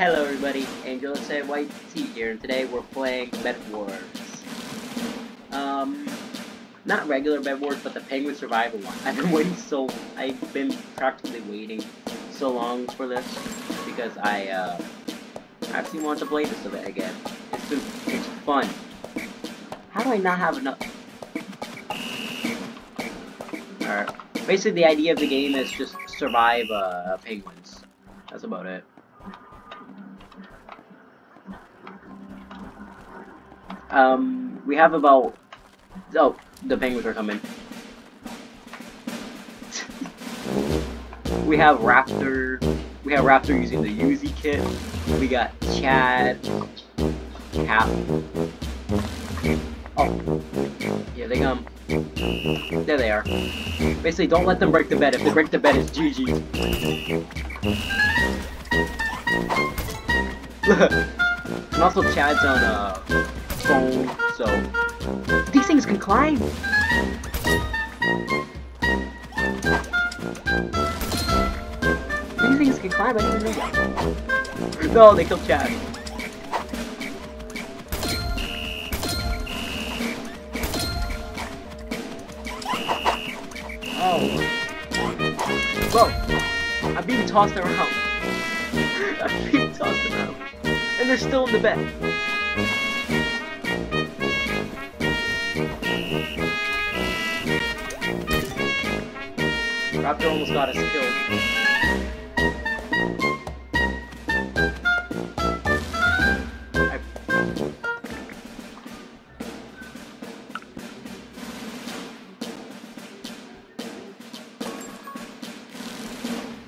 Hello everybody, Angel said White T here, and today we're playing Bed Wars. Um, not regular Bed Wars, but the Penguin Survival one. I've been waiting so, I've been practically waiting so long for this, because I, uh, actually want to play this a bit again. It's been, it's fun. How do I not have enough? Alright. Basically, the idea of the game is just survive, uh, penguins. That's about it. Um, we have about... Oh, the penguins are coming. we have Raptor. We have Raptor using the Uzi kit. We got Chad. Cap. Oh. Yeah, they come. There they are. Basically, don't let them break the bed. If they break the bed, it's GG. and also, Chad's on, uh, phone, so... These things can climb! These things can climb, I didn't know. No, they killed Chad. Oh. Whoa! I'm being tossed around. I'm being tossed around. And they're still in the bed. Raptor almost got us killed.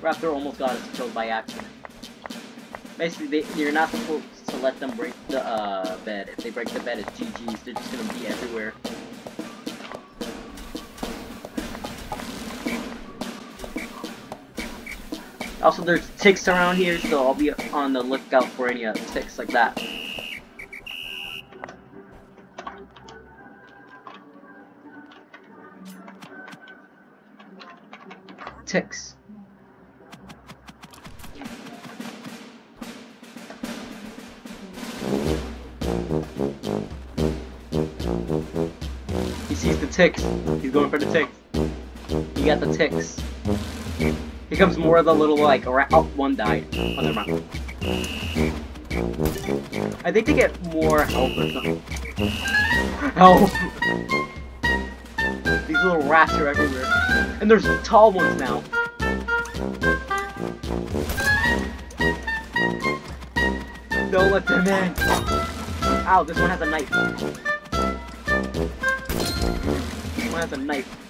Raptor almost got us killed by accident. Basically, they, you're not supposed to let them break the uh, bed. If they break the bed, it's GG's. They're just gonna be everywhere. Also, there's ticks around here, so I'll be on the lookout for any uh, ticks like that. Ticks. He sees the ticks. He's going for the ticks. He got the ticks. Here comes more of the little, like, oh, one died. Oh, never mind. I think they get more health or something. Help! These little rats are everywhere. And there's tall ones now. Don't let them in. Ow, this one has a knife. This one has a knife.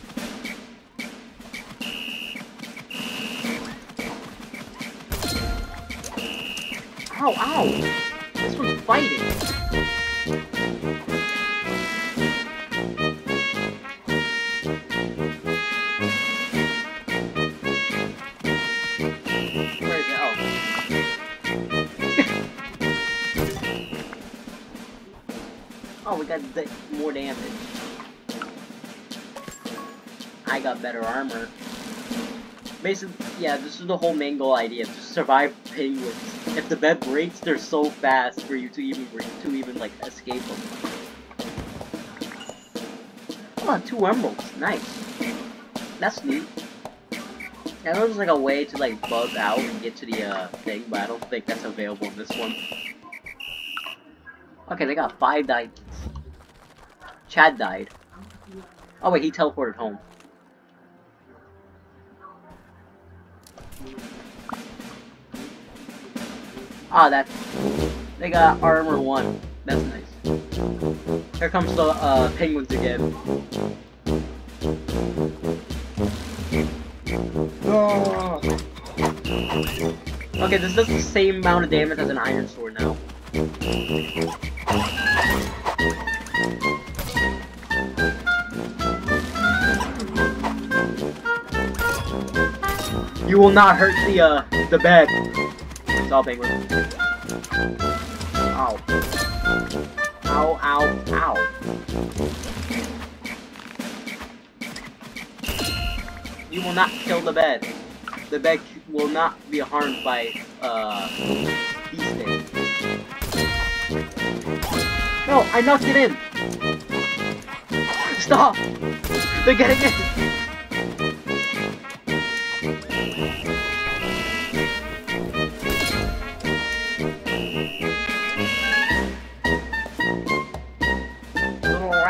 Oh, ow, ow! This one's fighting. It? Oh. oh, we got more damage. I got better armor. Basically, yeah, this is the whole main goal idea, to survive penguins. If the bed breaks, they're so fast for you to even to even like escape them. Oh, two emeralds, nice. That's neat. Yeah, there's like a way to like buzz out and get to the uh, thing, but I don't think that's available in this one. Okay, they got five diamonds. Chad died. Oh wait, he teleported home. Ah, that's... They got armor 1. That's nice. Here comes the uh, penguins again. Oh. Okay, this does the same amount of damage as an iron sword now. You will not hurt the uh the bed. All penguin. Ow. Ow, ow, ow. You will not kill the bed. The bed will not be harmed by, uh, these things. No, I knocked it in! Stop! They're getting in!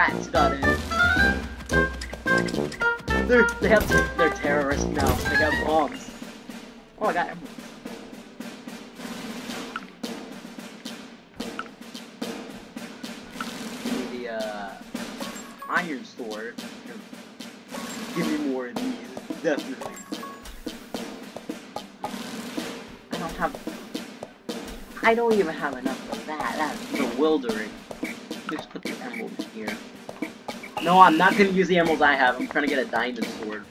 Rats got in. They're, they have, they're terrorists now. They got bombs. Oh, I got me the, uh, iron sword. Give me more of these, definitely. I don't have... I don't even have enough of that. That's bewildering. Just put the emeralds here. No, I'm not gonna use the emeralds I have. I'm trying to get a diamond sword.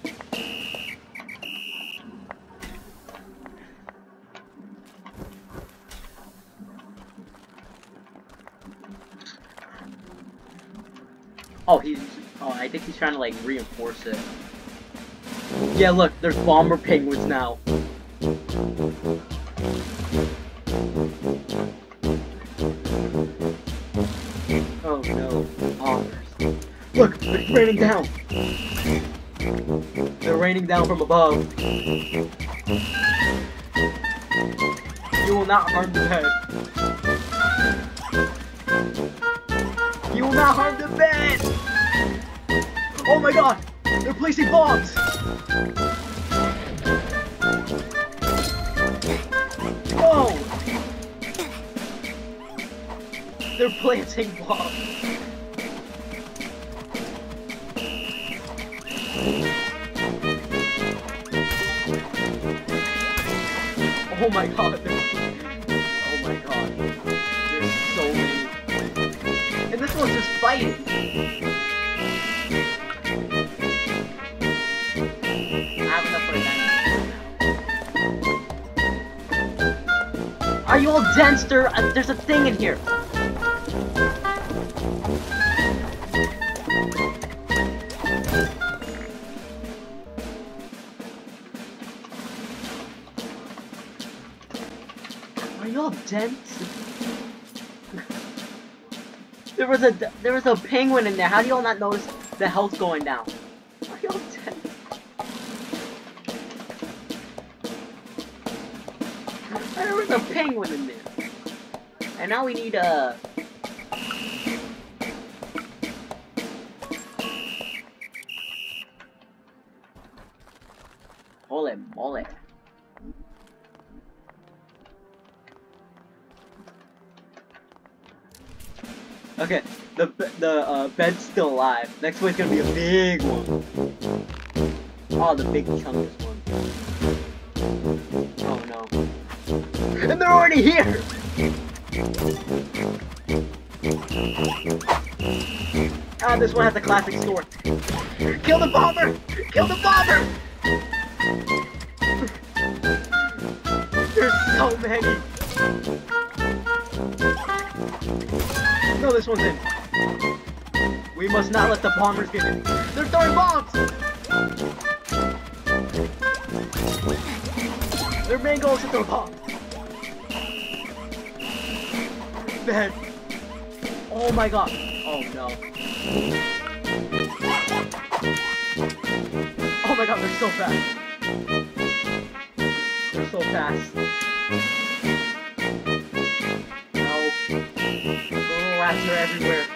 Oh, he's. Oh, I think he's trying to like reinforce it. Yeah, look, there's bomber penguins now. Oh no, bombers. Look, they're raining down. They're raining down from above. You will not harm the bed. You will not harm the bed! Oh my god! They're placing bombs! Whoa! They're planting bombs. Oh my god. Oh my god. There's so many. And this one's just fighting. Are you all dense? Uh, there's a thing in here. Was a there was a penguin in there. How do you all not notice the health going down? Are you all dense? There was a penguin in there. And now we need a. the the uh, bed's still alive. Next one's gonna be a big one. Oh, the big chunkiest one. Oh no. And they're already here! Ah, this one has a classic sword. Kill the bomber! Kill the bomber! There's so many! No, this one's in. We must not let the bombers get in. They're throwing bombs! Their main goal is to throw bombs. Man. Oh my god. Oh no. Oh my god, they're so fast. They're so fast. No. Little rats are everywhere.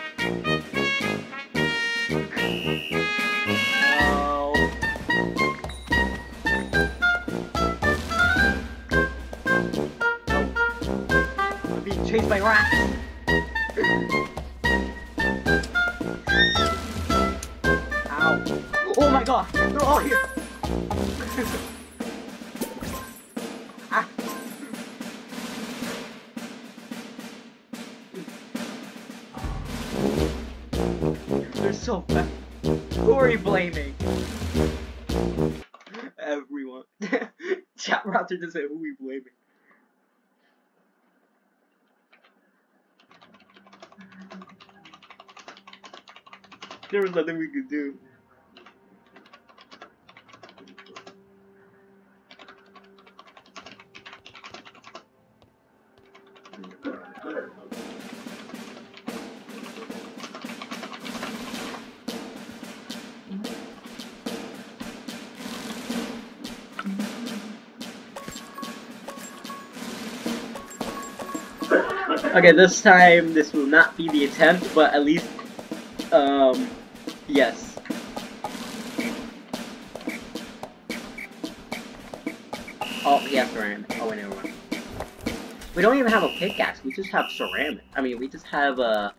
Router just said, who we blaming? There was nothing we could do. Okay, this time this will not be the attempt, but at least, um, yes. Oh, he has ceramic. Oh, wait, never mind. We don't even have a pickaxe, we just have ceramic. I mean, we just have, uh...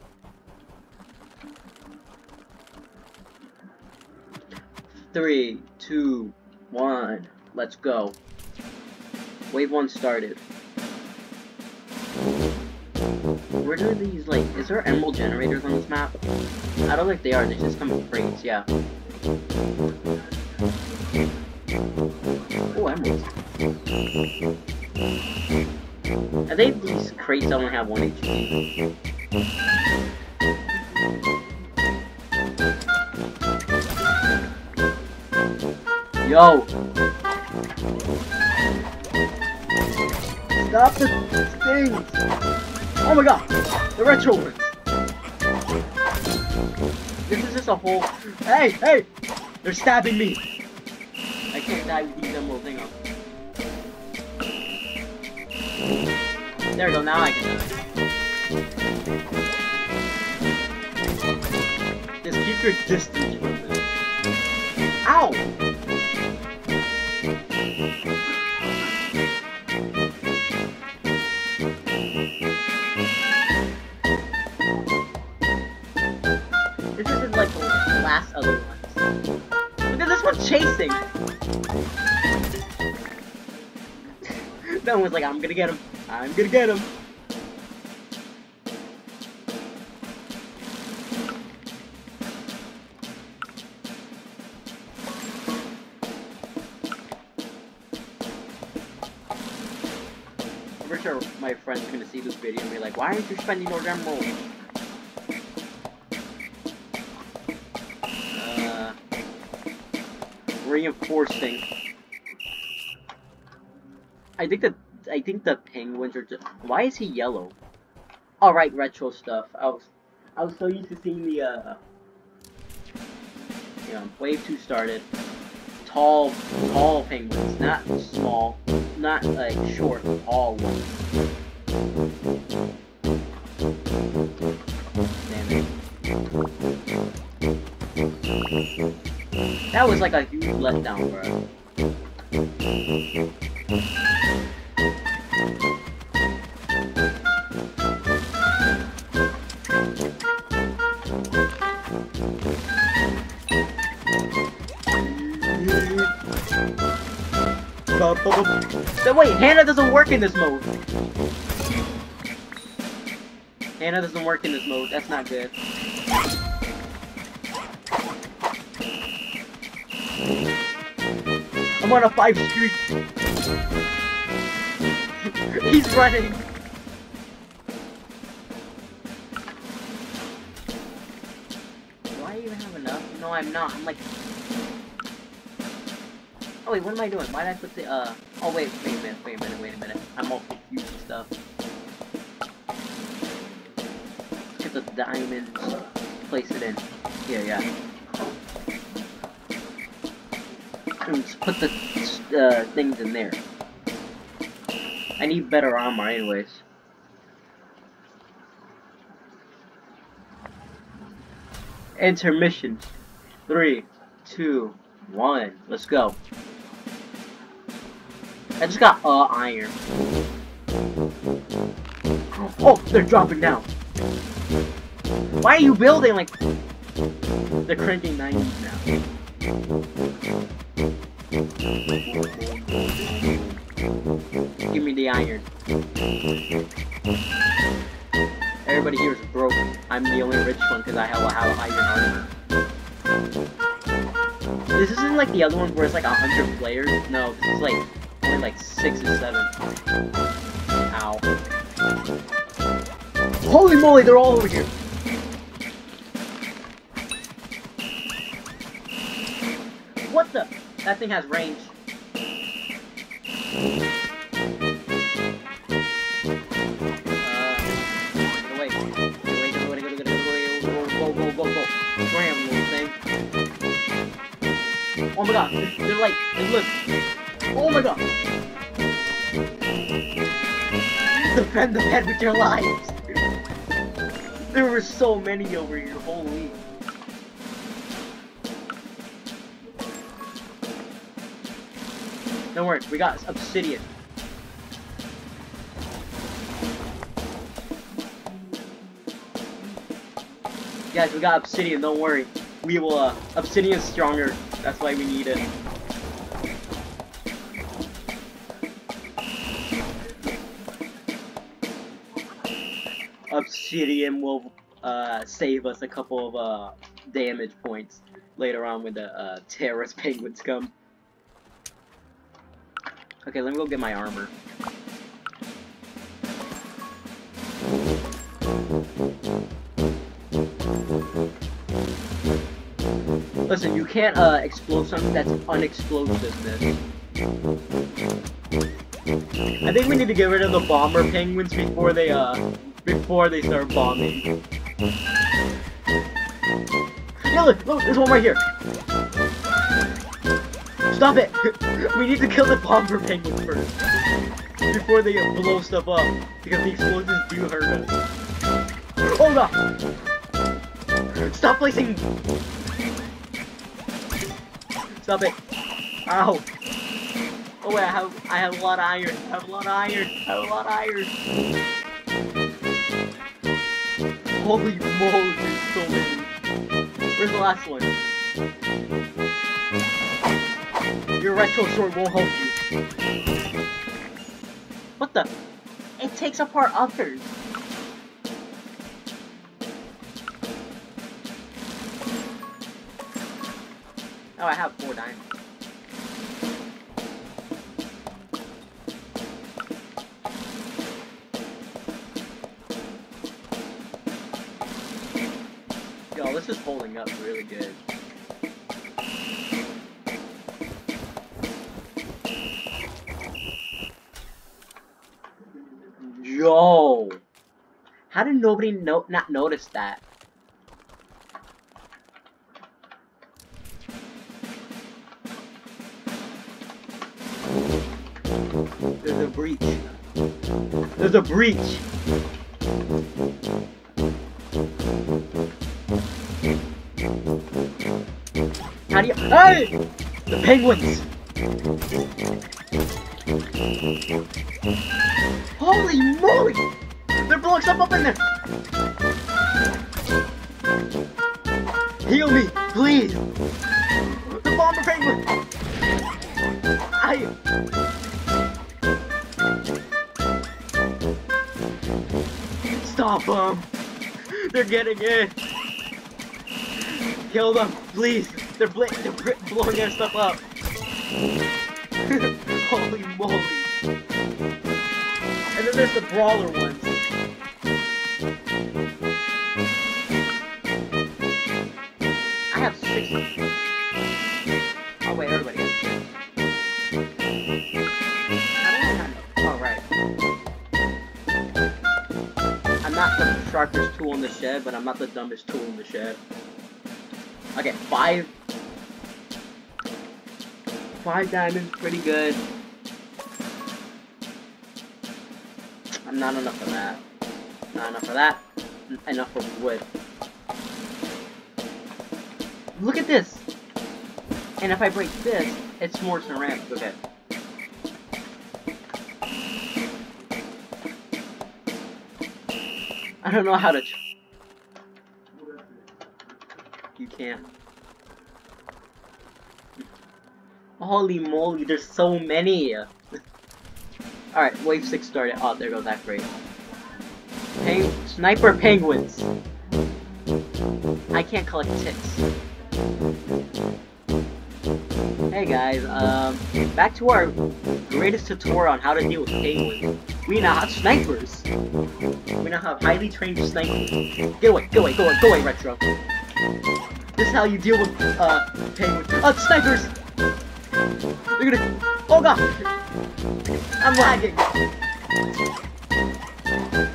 Three, two, one, let's go. Wave one started. Where do these, like, is there emerald generators on this map? I don't think they are, they just come in crates, yeah. Oh, emeralds. I think these crates only have one HP. Yo! Stop the things! Oh my god! The retro! This is just a whole... Hey! Hey! They're stabbing me! I can't die with these emerald thing on. There we go, now I can die. Just keep your distance from this. Ow! chasing. no one's like, I'm gonna get him. I'm gonna get him. I'm pretty sure my friend's gonna see this video and be like, why aren't you spending those emeralds? Reinforcing. I think that I think the penguins are just. Why is he yellow? All right, retro stuff. I was I was so used to seeing the uh. You know, wave two started. Tall, tall penguins, not small, not like short, tall ones. Damn it. That was like a huge letdown, bro. So wait, Hannah doesn't work in this mode. Hannah doesn't work in this mode. That's not good. I'm on a five streak. He's running. Do I even have enough? No, I'm not. I'm like... Oh wait, what am I doing? Why did I put the, uh... Oh wait, wait a minute, wait a minute, wait a minute. I'm all confused and stuff. Get the diamonds. Place it in. Here, yeah. And put the uh, things in there. I need better armor anyways. Intermission. Three, two, one. Let's go. I just got uh iron. Oh, they're dropping down. Why are you building like they're cringing 90s now? Give me the iron. Everybody here is broke. I'm the only rich one because I have a, have iron armor. This isn't like the other ones where it's like a hundred players. No, this is like only like six or seven. Ow. Holy moly, they're all over here. What the? That thing has range. Oh my god, they're like, they look. Oh my god. Defend the head with your lives. There were so many over here, holy. Don't worry, we got obsidian. Guys, we got obsidian, don't worry. We will, uh, obsidian's stronger. That's why we need it. Obsidian will, uh, save us a couple of, uh, damage points later on when the, uh, terrorist penguins come. Okay, let me go get my armor. Listen, you can't uh, explode something that's unexplosiveness. I think we need to get rid of the bomber penguins before they uh before they start bombing. Yeah, look, look, there's one right here. Stop it! we need to kill the bomber penguins first before they blow stuff up because the explosions do hurt us. Oh god! Stop placing Stop it. Ow. Oh wait, I have I have a lot of iron. I have a lot of iron. I have a lot of iron. Holy moly, so many. Where's the last one? Your retro sword won't help you. What the? It takes apart others. Oh, I have four diamonds. Yo, this is holding up really good. Yo! How did nobody no not notice that? There's a breach. There's a breach. How do you- Hey! The penguins! Holy moly! There blowing stuff up in there! Heal me, please! The bomber penguin! I... Stop them! They're getting in! Kill them, please! They're, bl they're blowing their stuff up! Holy moly! There's the brawler ones. I have six. Oh wait, everybody has two. How do I not- Oh right. I'm not the sharpest tool in the shed, but I'm not the dumbest tool in the shed. Okay, five. Five diamonds, pretty good. Not enough for that. Not enough for that. Enough for wood. Look at this! And if I break this, it's more ceramic. Okay. I don't know how to. You can't. Holy moly, there's so many! Alright, wave 6 started. Oh, there goes that crate. Peng sniper penguins! I can't collect ticks. Hey guys, um, back to our greatest tutorial on how to deal with penguins. We now have snipers! We now have highly trained snipers. Get away, get away, go away, go away, Retro. This is how you deal with, uh, penguins. Uh, snipers! Look at it. Oh god! I'm lagging.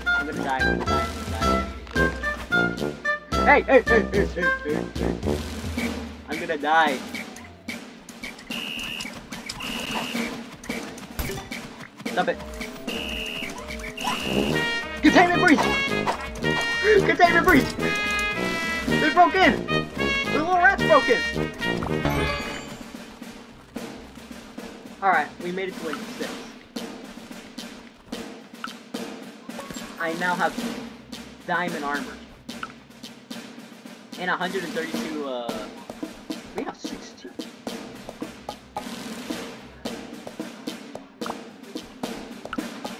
I'm gonna die. I'm gonna die. I'm gonna die. Hey, hey, hey, hey, hey, hey, hey. I'm gonna die. Stop it. Containment breach! Containment breach! They broke in! The little rat's broke in! Alright, we made it to like six. I now have diamond armor. And 132, uh... We have 16.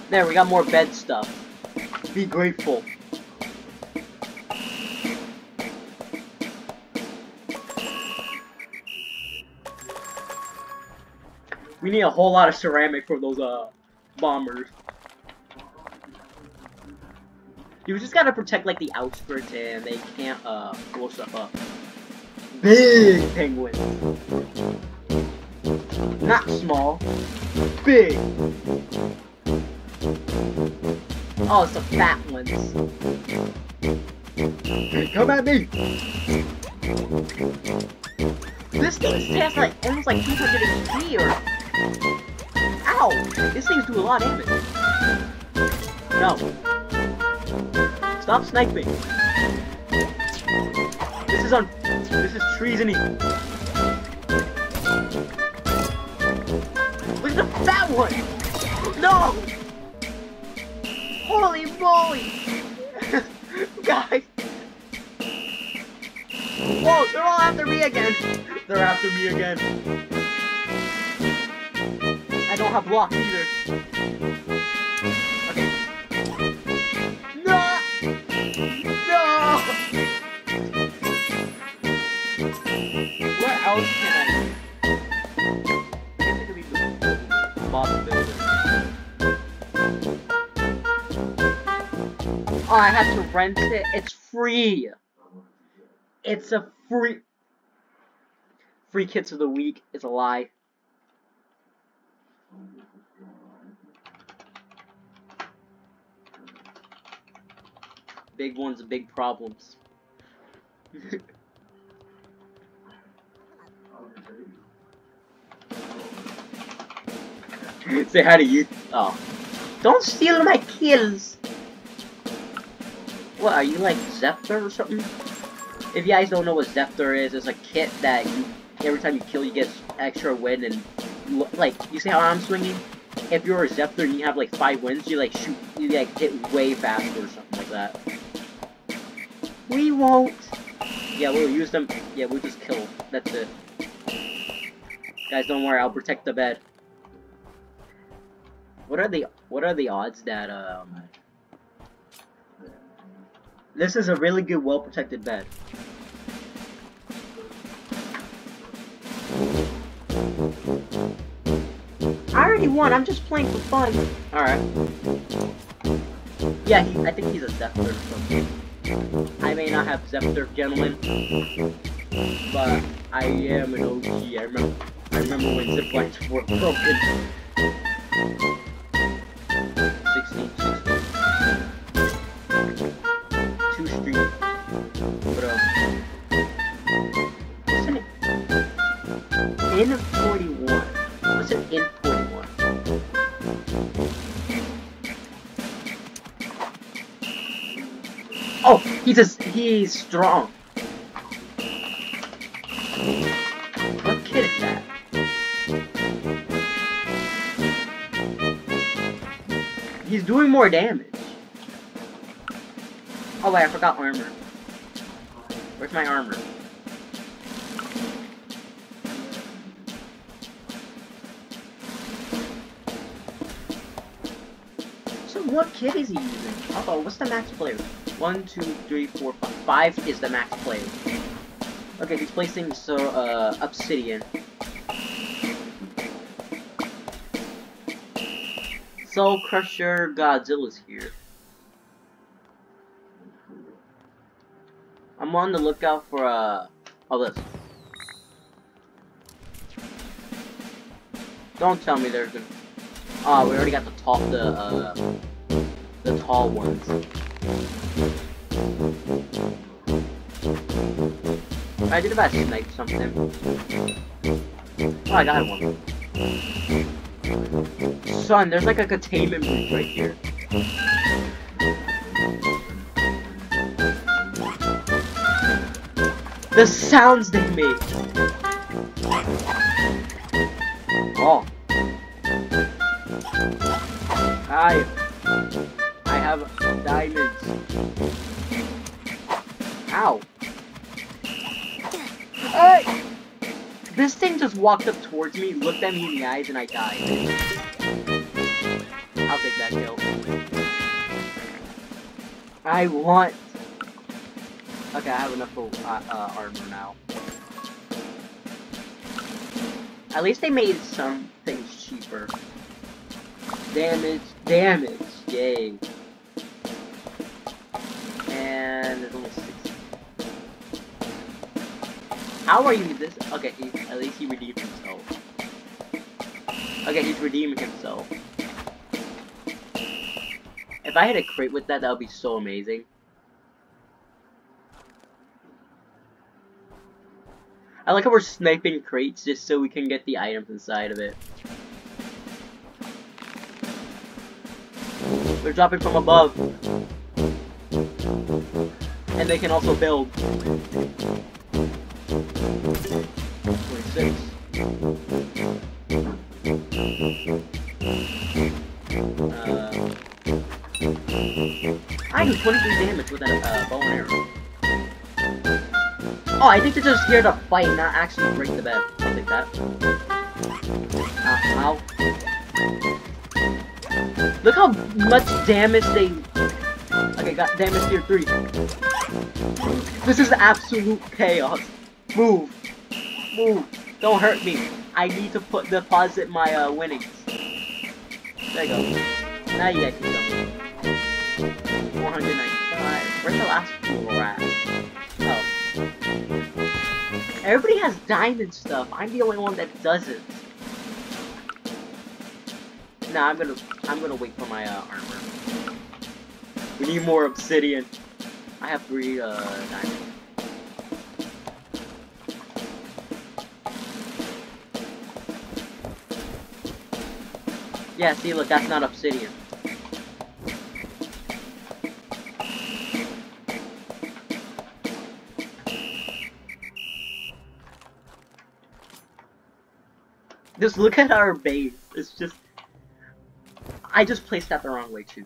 There, we got more bed stuff. Be grateful. We need a whole lot of ceramic for those, uh, bombers. You just gotta protect, like, the outskirts and they can't, uh, blow stuff up. Big penguins. Not small. Big. Oh, it's the fat ones. Come at me! This thing stands like almost like 200 HP or... Ow! This thing's do a lot of damage. No. Stop sniping. This is on... This is treasoning. Look at the fat one! No! Holy moly! Guys! Whoa, they're all after me again! They're after me again. I don't have blocks either. Okay. No! No! Where else can I? Builder. Oh, I have to rent it. It's free. It's a free. Free kits of the week is a lie. Big ones, big problems. Say hi to you. Oh. Don't steal my kills! What, are you like Zephyr or something? If you guys don't know what Zephyr is, it's a kit that you, every time you kill, you get extra win and, like, you see how I'm swinging? If you're a Zephyr and you have like five wins, you like shoot, you like hit way faster or something like that. We won't. Yeah, we'll use them. Yeah, we'll just kill. That's it. Guys, don't worry. I'll protect the bed. What are the What are the odds that um? This is a really good, well protected bed. I already won. I'm just playing for fun. All right. Yeah, he, I think he's a Zephyr. So. I may not have Zephyr, gentlemen, but I am an OG. I remember. I remember when zip lines were broken. He's strong. What kid is that? He's doing more damage. Oh wait, I forgot armor. Where's my armor? So what kit is he using? Uh oh, what's the max player? One, two, three, four, five. Five is the max player. Okay, he's placing so uh obsidian. Soul Crusher Godzilla's here. I'm on the lookout for uh all this. Don't tell me there's gonna Oh, we already got the tall the uh the tall ones. I did about snipe something. Oh I got one. Son, there's like a containment booth right here. The sounds they make. Oh. I I have diamonds. Ow. Hey! This thing just walked up towards me, looked at me in the eyes, and I died. I'll take that kill. I want Okay, I have enough uh, uh, armor now. At least they made some things cheaper. Damage, damage, yay. And six. How are you this? Okay, he, at least he redeemed himself. Okay, he's redeeming himself. If I had a crate with that, that would be so amazing. I like how we're sniping crates just so we can get the items inside of it. They're dropping from above. And they can also build. 26. Uh, I do 23 damage with that uh, bow and arrow. Oh, I think they're just here to fight, not actually break the bed. I'll take that. Uh, ow. Look how much damage they... Okay, got damage tier 3. This is absolute chaos. Move. Move. Don't hurt me. I need to put deposit my uh, winnings. There you go. Now you guys can go. 495. Where's the last we're at? Everybody has diamond stuff. I'm the only one that doesn't. Nah, I'm gonna I'm gonna wait for my uh, armor. We need more obsidian. I have three uh, diamonds. Yeah, see, look, that's not obsidian. Just look at our base. It's just... I just placed that the wrong way, too.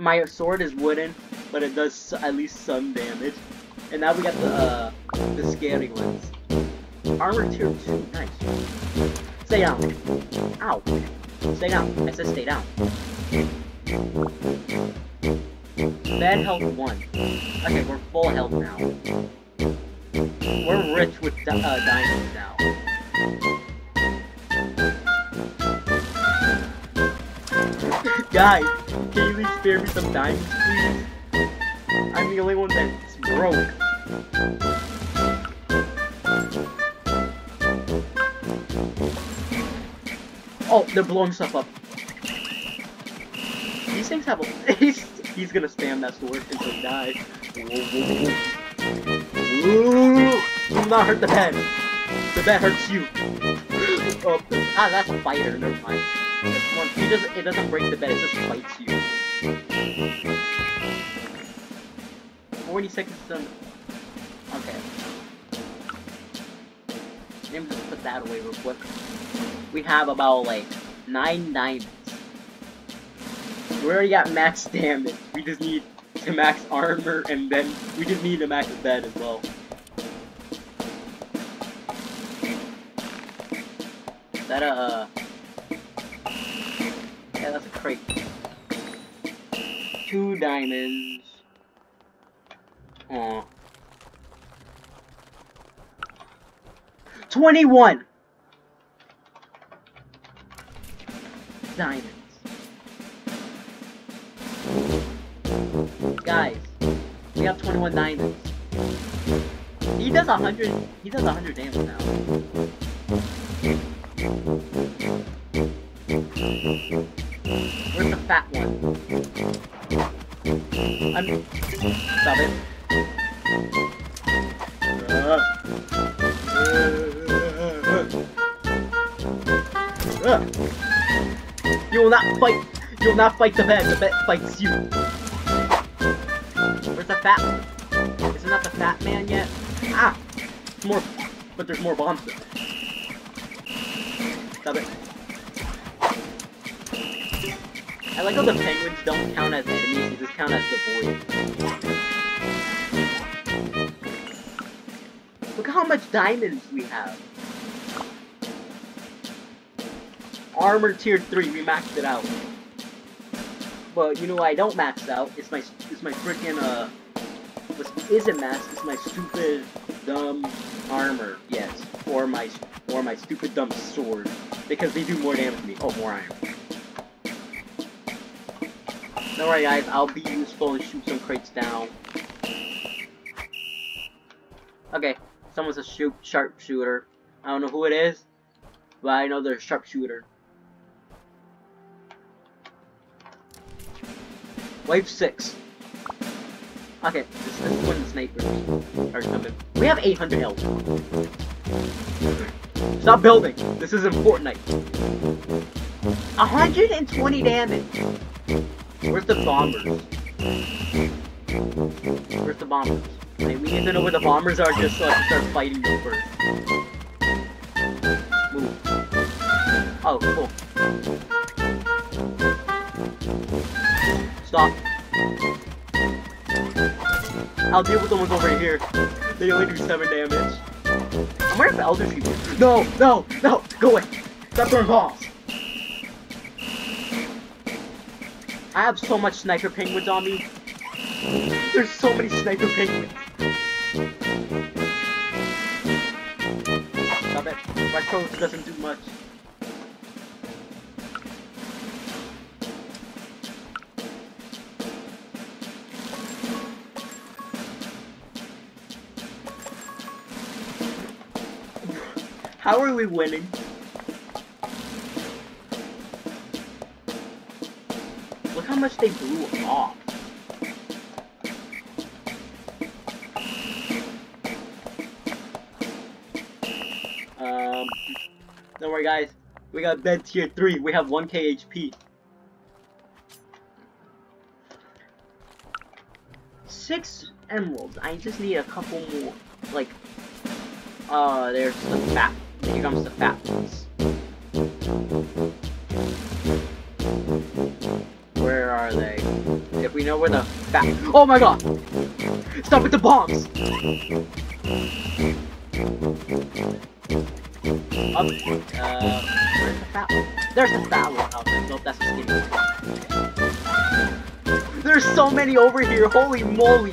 My sword is wooden, but it does at least some damage. And now we got the, uh, the scary ones. Armor tier 2. Nice. Stay down. Ow. Stay down. I said stay down. Bad health 1. Okay, we're full health now. We're rich with uh, diamonds now. Guys, can you spare me some diamonds, please? I'm the only one that's broke. Oh, they're blowing stuff up. These things have a... he's, he's gonna spam that sword until he dies. Ooh, do not hurt the bed. The bed hurts you. Oh, ah, that's a fighter. Never mind. One, he doesn't, it doesn't break the bed, it just bites you. 40 seconds done. Okay. Let me just put that away real quick. We have about like 9 diamonds. We already got max damage. We just need to max armor and then we just need to max bed as well. Is that a uh, yeah, that's a crate. Two diamonds. Uh. Aw. 21! Diamonds. Guys, we have 21 diamonds. He does 100, he does 100 damage now. Where's the fat one? I'm... Stop it. Uh. You'll not fight. You'll not fight the vet. The vet fights you. Where's the fat one? Isn't that the fat man yet? Ah! More. But there's more bombs. Stop it. I like how the penguins don't count as enemies, they just count as the void. Look how much diamonds we have. Armor tier 3, we maxed it out. But you know I don't max out? It's my it's my freaking uh what isn't maxed, it's my stupid dumb armor, yes. Or my or my stupid dumb sword. Because they do more damage to me. Oh more iron. Don't worry guys, I'll be useful and shoot some crates down. Okay, someone's a shoot sharpshooter. I don't know who it is, but I know they're a sharpshooter. Wave 6. Okay, this, is when the snipers coming. We have 800 health. Stop building! This isn't Fortnite. 120 damage! Where's the bombers? Where's the bombers? We need to know where the bombers are just so I can start fighting them first. Move. Oh, cool. Stop. I'll deal with the ones over here. They only do 7 damage. I'm wondering if Elder People. No, no, no, go away. Stop throwing bombs. I have so much sniper penguins on me. There's so many sniper penguins. Stop it. My code doesn't do much. How are we winning? Much they blew off. Um, don't worry guys. We got bed tier 3. We have 1k HP. Six emeralds. I just need a couple more. Like, uh, there's the fat. Here comes the fat ones. We know where the fat- Oh my god! Stop with the bombs! Up, uh, fat one? There's the fat one. Oh, nope, that's skinny one. There's so many over here, holy moly!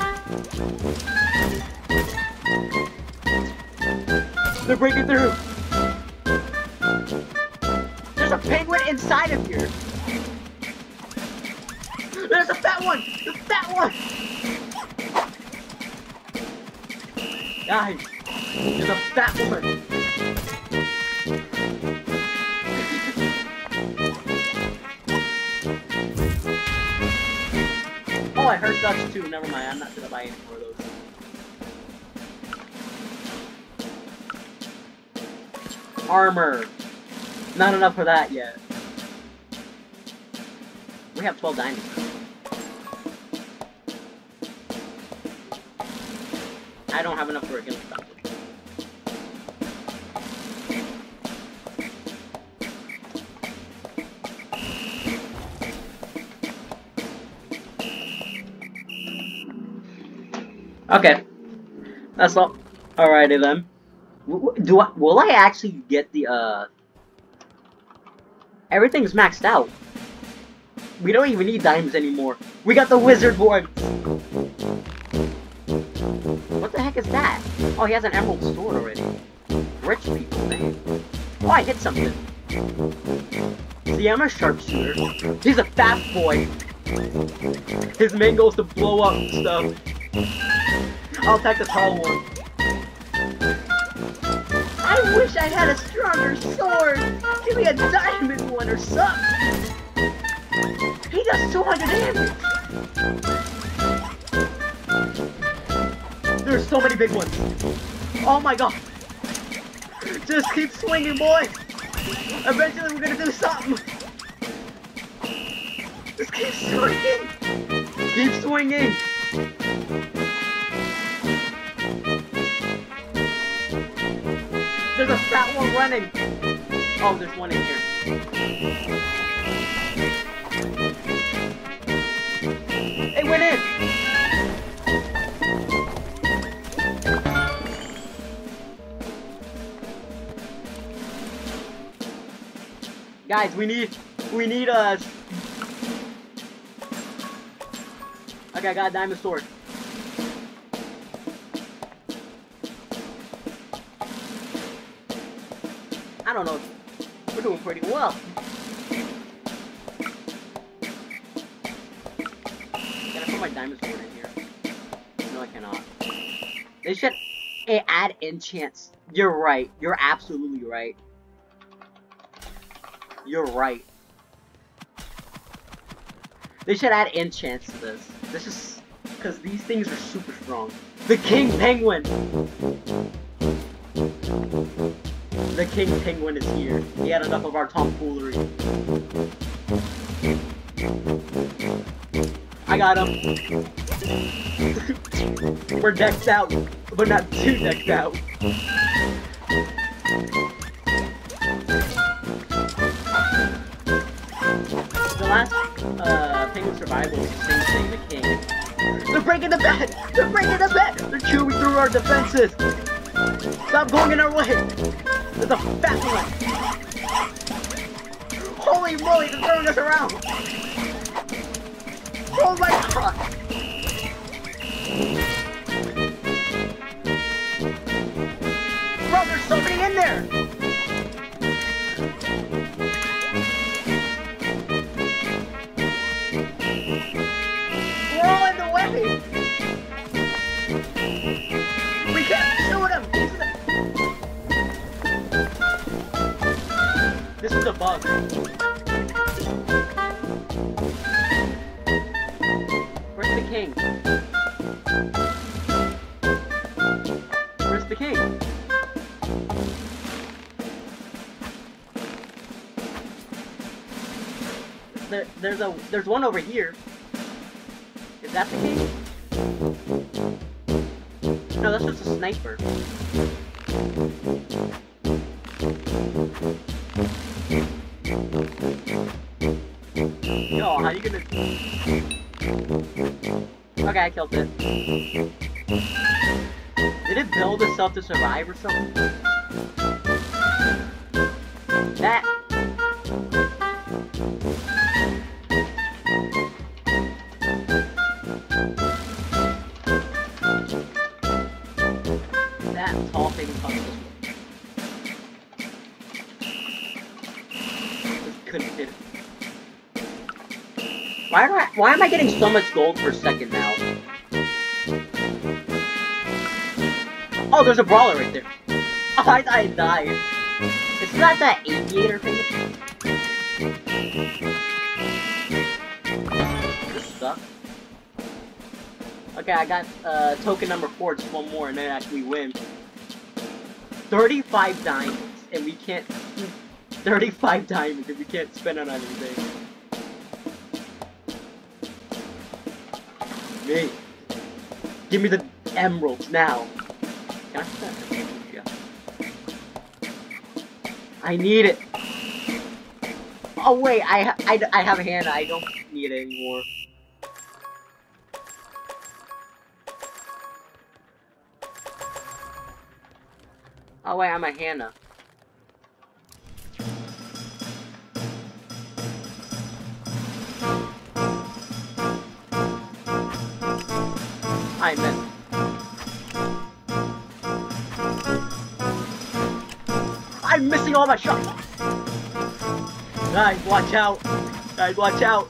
They're breaking through! There's a penguin inside of here! There's a fat one! The fat one! Guys, there's a fat one! Oh, I heard Dutch too. Never mind. I'm not gonna buy any more of those. Armor. Not enough for that yet. We have 12 diamonds. I don't have enough healing fountain. Okay. That's all. Alrighty then. Do I, will I actually get the, uh... Everything's maxed out. We don't even need diamonds anymore. We got the wizard one! Is that? Oh, he has an emerald sword already. Rich people, man. Oh, I hit something. See, I'm a sharpshooter. He's a fast boy. His main goal is to blow up stuff. I'll attack the tall one. I wish I had a stronger sword! Give me a diamond one or something! He does 200 damage! There's so many big ones! Oh my god! Just keep swinging, boy! Eventually we're gonna do something! Just keep swinging! Keep swinging! There's a fat one running! Oh, there's one in here. It went in! Guys, we need, we need us. Okay, I got a diamond sword. I don't know. We're doing pretty well. Can I put my diamond sword in here? No, I cannot. They should add enchants. You're right. You're absolutely right. You're right. They should add enchants to this. This is because these things are super strong. The King Penguin. The King Penguin is here. He had enough of our tomfoolery. I got him. We're decked out, but not too decked out. Survival the the king. They're breaking the bed! They're breaking the bed! They're chewing through our defenses! Stop going in our way! There's a fat one! Holy moly, they're throwing us around! Oh my god! Bro, there's somebody in there! This is a bug. Where's the king? Where's the king? There, there's a, there's one over here. Is that the king? No, that's just a sniper. Okay, I killed it. Did it build itself to survive or something? Why, am I getting so much gold per second now? Oh, there's a brawler right there. Oh, I I died. It's not that aviator thing. This sucks. Okay, I got uh, token number four, just one more, and then actually win. 35 diamonds, and we can't... 35 diamonds, and we can't spend on anything. Me. Give me the emeralds now. I need it. Oh wait, I, I, I have a hand. I don't need it anymore. Oh wait, I'm a Hannah. I'm missing all my shots. Guys, watch out. Guys, watch out.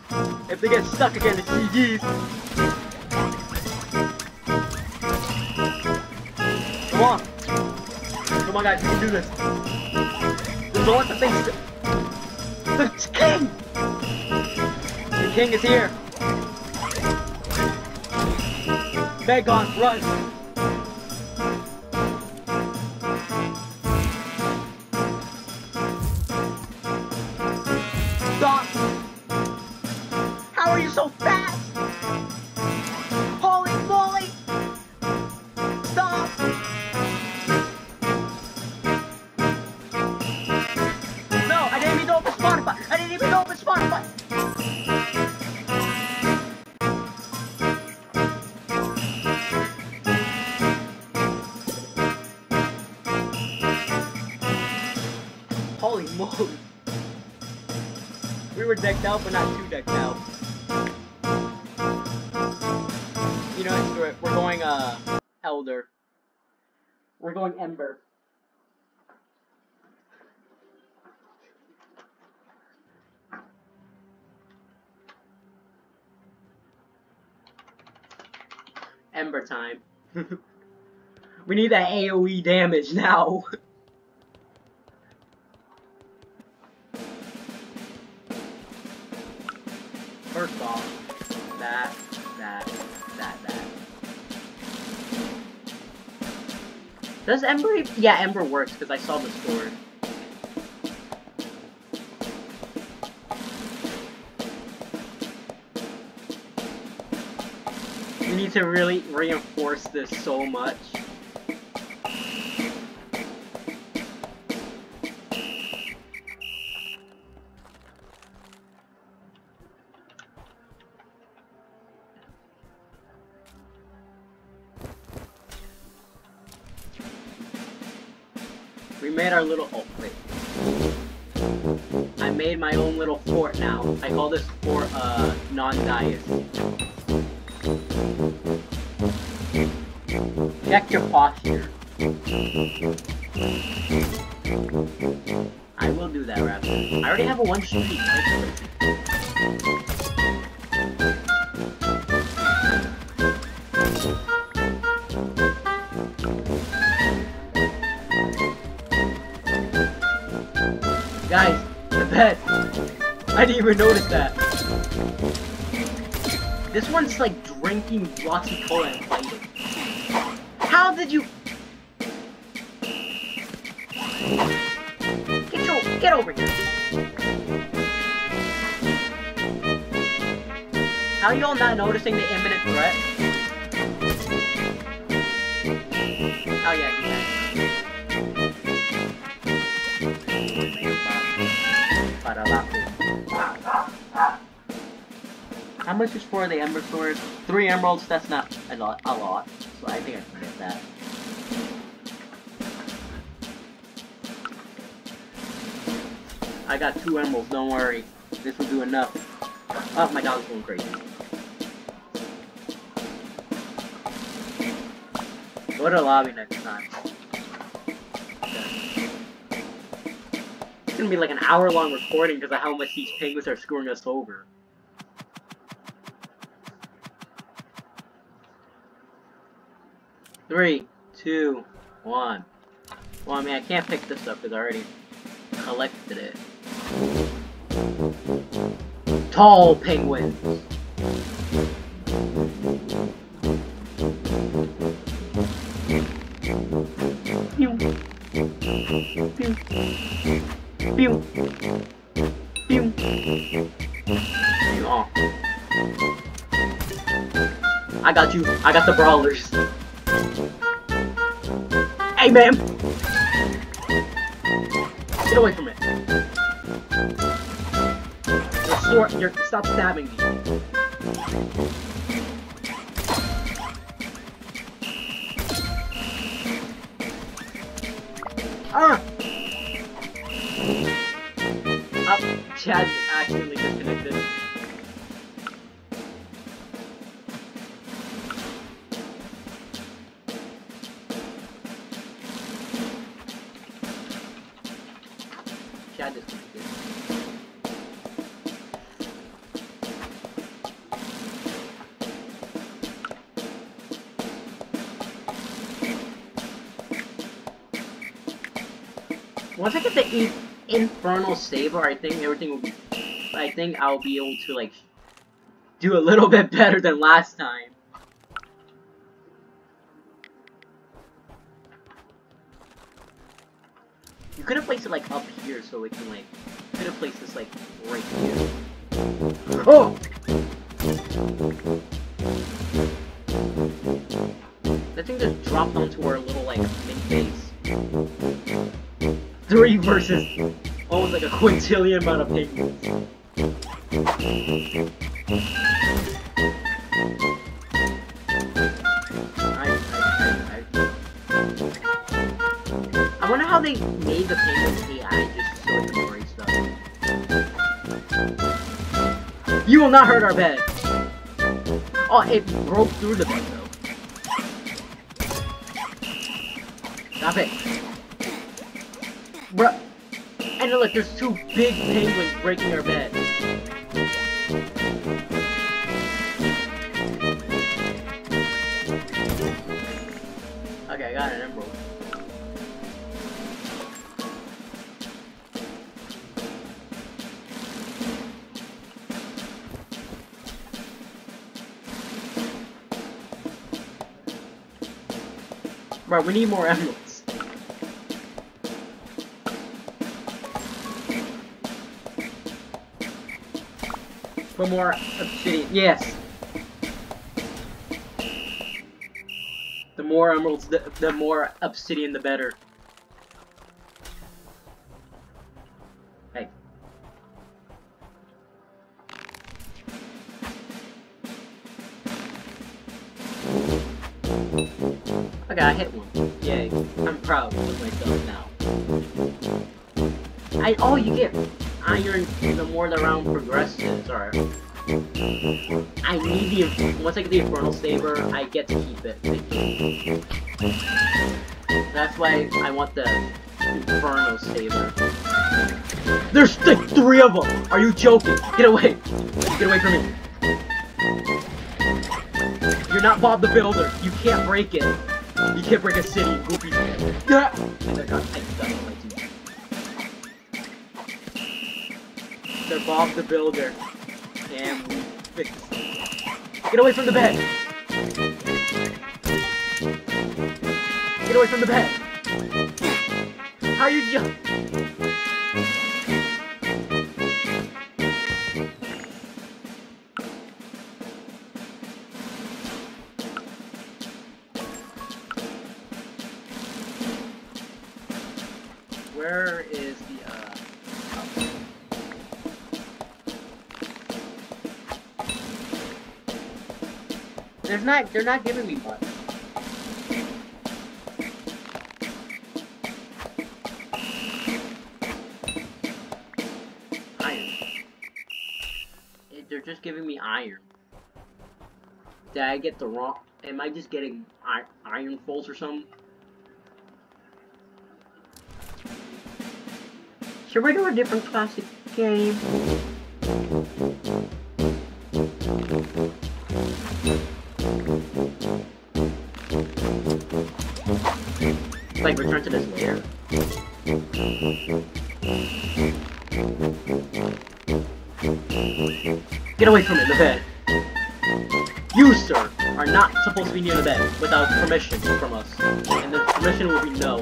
If they get stuck again, it's GG's. Come on. Come on, guys, we can do this. Just don't let the thing st- The king! The king is here. Megon, run! Need that AoE damage now. First off, that, that, that, that. Does Ember? Yeah, Ember works because I saw the sword. We need to really reinforce this so much. I made my own little fort now. I call this fort, uh, non-diet. Check your posture. I will do that, Raptor. I already have a one streak. I didn't even notice that. This one's like drinking Roxy Cola and fighting. How did you? Get your, get over here. How y'all not noticing the imminent threat? Much is for the Ember Sword? Three emeralds, that's not a lot, a lot. So I think I can get that. I got two emeralds, don't worry. This will do enough. Oh, my dog's going crazy. Go to lobby next time. It's gonna be like an hour long recording because of how much these penguins are screwing us over. Three, two, one. Well, I mean, I can't pick this up because I already collected it. Tall penguins. Pew. Pew. Pew. Pew. Oh. I got you. I got the brawlers. Hey, man! Get away from it. Your sword, you're, stop stabbing me. Ah! Oh, Chad accidentally Once I get the in Infernal Saber, I think everything will be... I think I'll be able to, like, do a little bit better than last time. You could have placed it, like, up here so it can, like... You could have placed this, like, right here. Oh! I think just dropped onto our little, like, mini-base. Three versus almost like a quintillion amount of penguins. I, I, I, I wonder how they made the penguins AI just so it stuff. You will not hurt our bed! Oh, it broke through the bed there's two big penguins breaking our bed. Okay, I got an emerald. Bro, we need more emeralds. For more obsidian. Yes. The more emeralds, the, the more obsidian, the better. Hey. Okay, I hit one. Yay. I'm proud of myself now. I oh you get iron the more the round progresses, or I need the once I get the infernal saber, I get to keep it. That's why I want the inferno saber. There's like three of them. Are you joking? Get away! Get away from me! You're not Bob the Builder. You can't break it. You can't break a city, goofy. Yeah. They're Bob the Builder. And Get away from the bed! Get away from the bed! How you jump? Not, they're not giving me much. Iron. They're just giving me iron. Did I get the wrong, am I just getting iron fulls or something? Should we do a different classic game? Like return to this layer. Get away from it, the bed. You, sir, are not supposed to be near the bed without permission from us. And the permission will be no.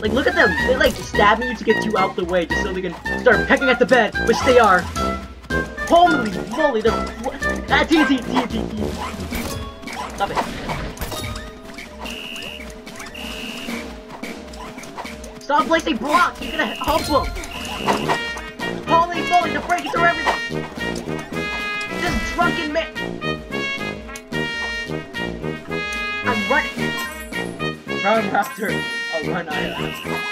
Like, look at them. They're like stabbing you to get you out the way just so they can start pecking at the bed, which they are. Holy moly, they're. Ah, TNT, TNT, TNT. Stop it. Stop placing blocks! You're gonna hump them! Holy moly, they're through everything! This drunken man! I'm running! Run after a run.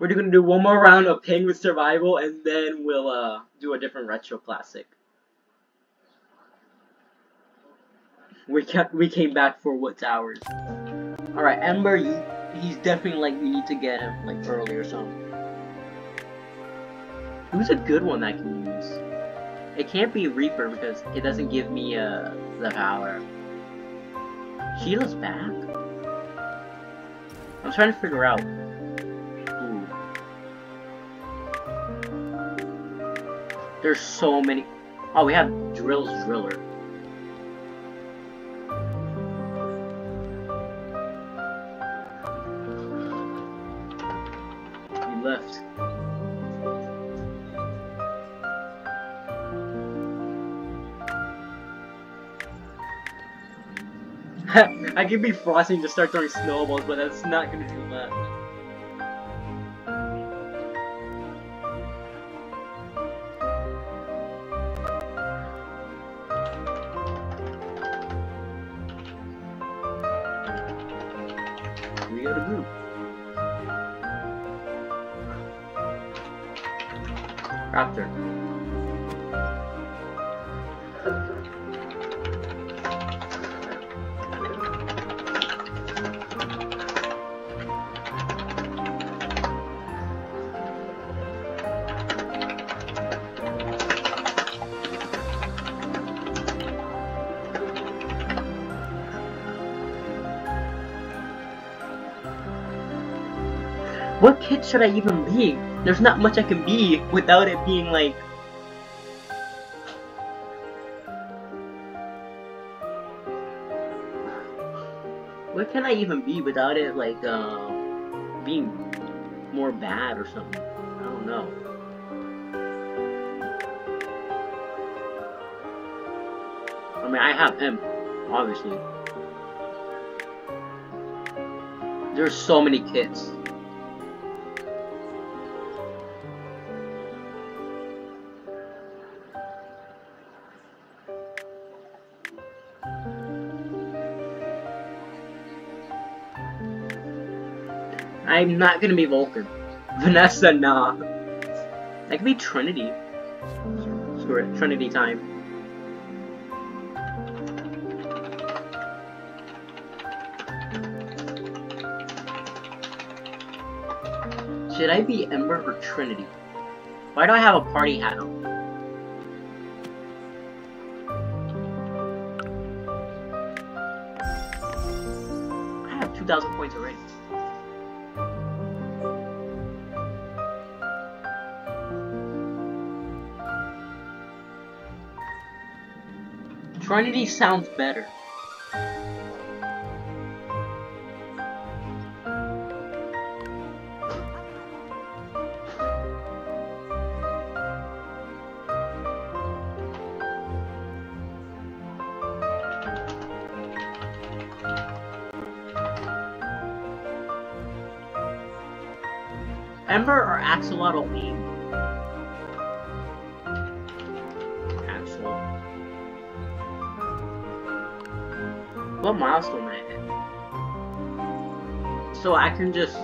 We're gonna do one more round of Penguin Survival, and then we'll uh do a different retro classic. We kept we came back for Woods Hours. All right, Ember, he's definitely like we need to get him like early or something. Who's a good one that I can use? It can't be Reaper because it doesn't give me uh the power. Sheila's back. I'm trying to figure out. There's so many. Oh, we have Drill's Driller. We left. I could be frosting just start throwing snowballs, but that's not gonna do much. Should I even be? There's not much I can be without it being like. What can I even be without it like uh, being more bad or something? I don't know. I mean, I have him, obviously. There's so many kits. I'm not gonna be Vulcan. Vanessa, nah. That could be Trinity. Screw it, Trinity time. Should I be Ember or Trinity? Why do I have a party hat on? I have 2,000 points already. Trinity sounds better. Ember or Axolotl Amy? What milestone I at? So I can just.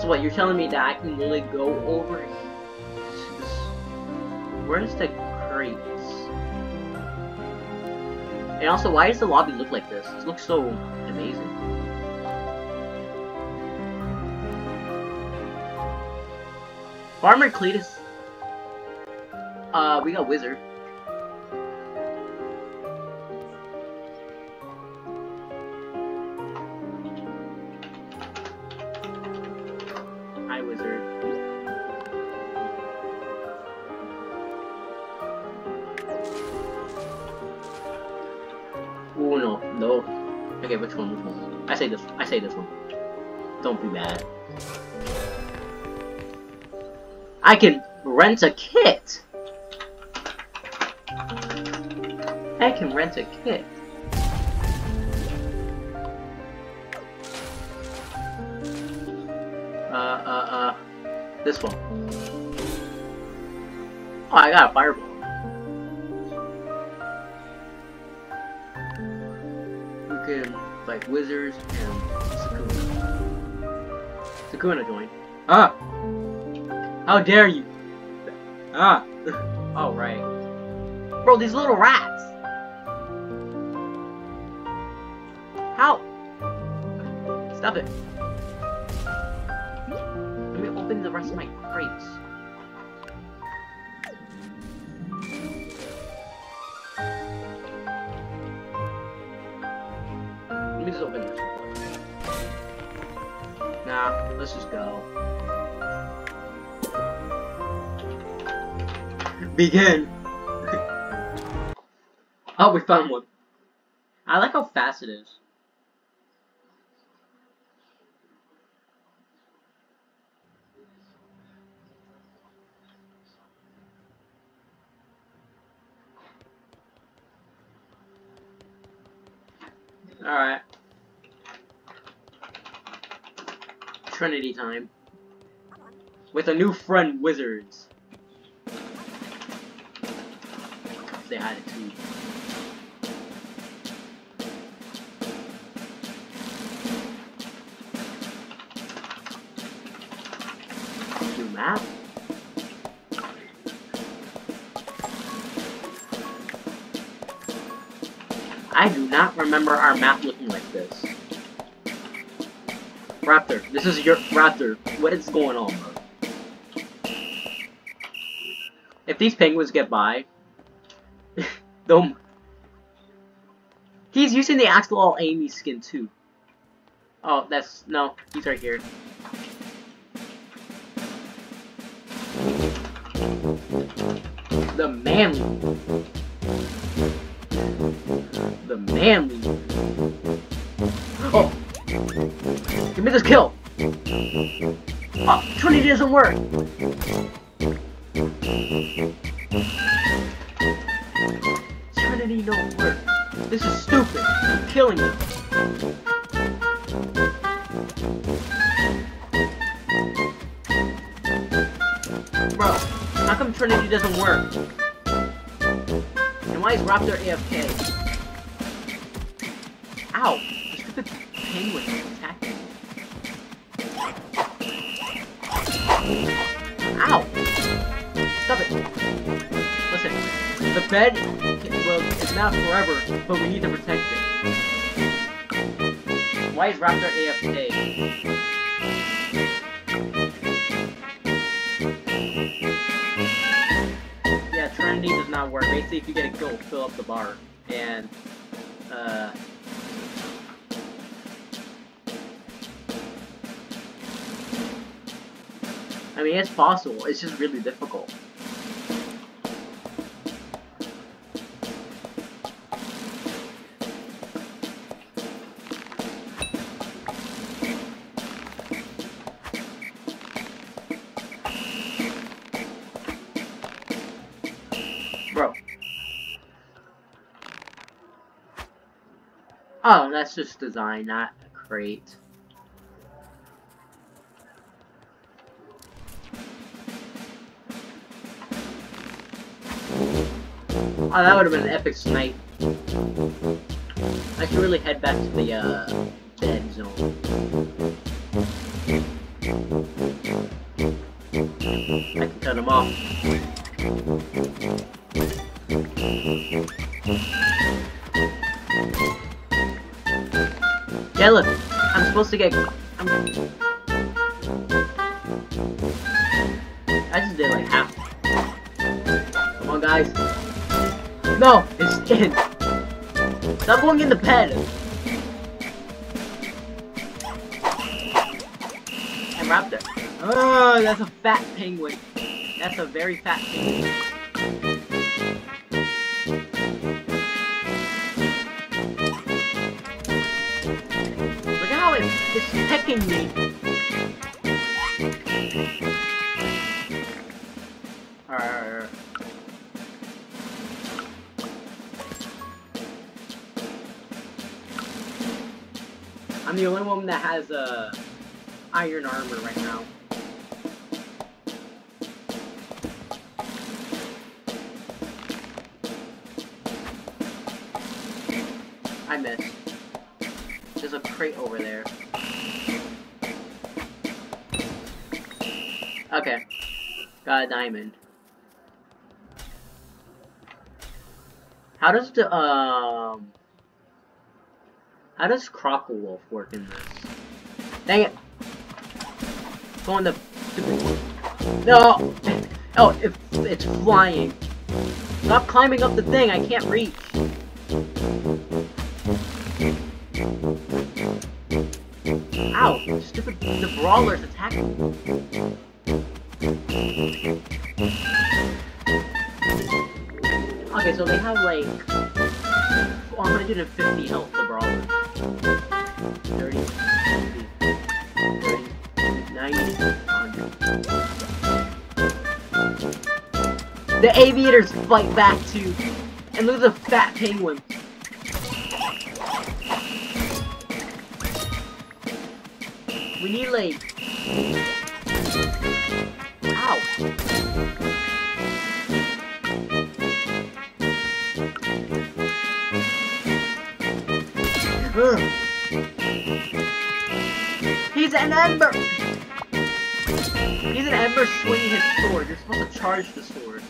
So what? You're telling me that I can only go over. this- Where's the crates? And also, why does the lobby look like this? It looks so amazing. Farmer Cletus. Uh, we got Wizard. I can rent a kit. I can rent a kit. Uh, uh, uh, this one. Oh, I got a fireball. We can like wizards and Sakuna. Sakuna joined. Ah! How dare you? Ah! oh, right. Bro, these little rats! Begin! oh, we found one. I like how fast it is. Alright. Trinity time. With a new friend, Wizards. Say hi to two. New map? I do not remember our map looking like this. Raptor, this is your Raptor. What is going on, bro? If these penguins get by, they'll. He's using the Axolotl Amy skin too. Oh, that's no. He's right here. The manly. The manly. Oh! Give me this kill! Oh, Trinity doesn't work! Trinity don't work. This is stupid. You're killing me. Bro, how come Trinity doesn't work? And why is Raptor AFK? Ow! The stupid penguin attacking. Ow! Stop it! Listen, the bed not forever, but we need to protect it. Why is Raptor AFK? Yeah, Trinity does not work. Basically, if you get a kill, fill up the bar. And, uh... I mean, it's possible. It's just really difficult. Oh, that's just design, not a crate. Oh, that would have been an epic snipe. I should really head back to the, uh, dead zone. I can cut him off. Get. I'm, I just did like half. Come on, guys. No, it's in. Stop going in the pen. And Raptor. Oh, that's a fat penguin. That's a very fat penguin. I'm the only one that has uh, iron armor right now. I missed. There's a crate over there. Okay. Got a diamond. How does the, um... How does Crocowolf work in this? Dang it! Go on the... No! Oh, it, it's flying. Stop climbing up the thing, I can't reach. Ow! Stupid, the brawler's attacking. Okay, so they have like 150 health, the brawlers. The aviators fight back too. And look at the fat penguin. We need like... Ow. He's an ember! He's an ember swinging his sword. You're supposed to charge the sword.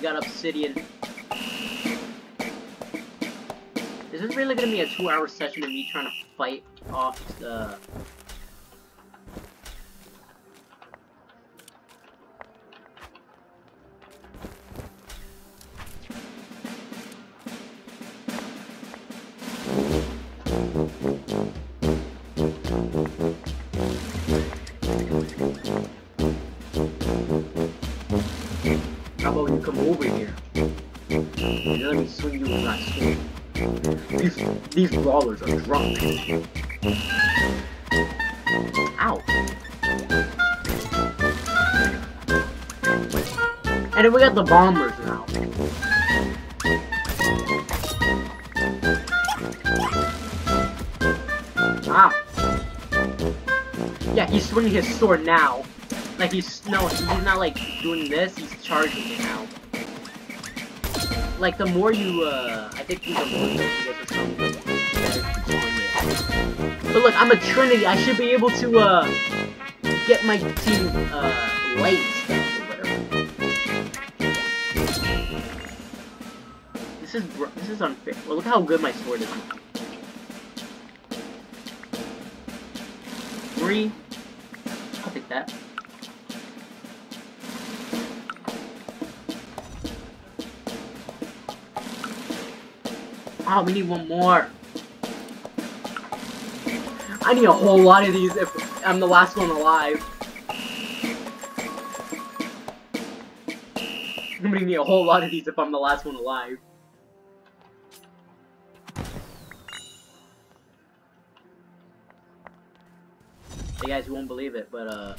We got obsidian. Is this really gonna be a two hour session of me trying to fight off the... These, brawlers are drunk. Ow. And then we got the bombers now. Ah. Yeah, he's swinging his sword now. Like he's no, he's not like doing this. He's charging it now. Like the more you, uh, I think the more you get or something. But look, I'm a Trinity. I should be able to, uh, get my team, uh, whatever. This is this is unfair. Well, look how good my sword is. Three. I'll take that. Oh, we need one more. I need a whole lot of these if I'm the last one alive. I'm gonna need a whole lot of these if I'm the last one alive. Hey guys, won't believe it, but uh...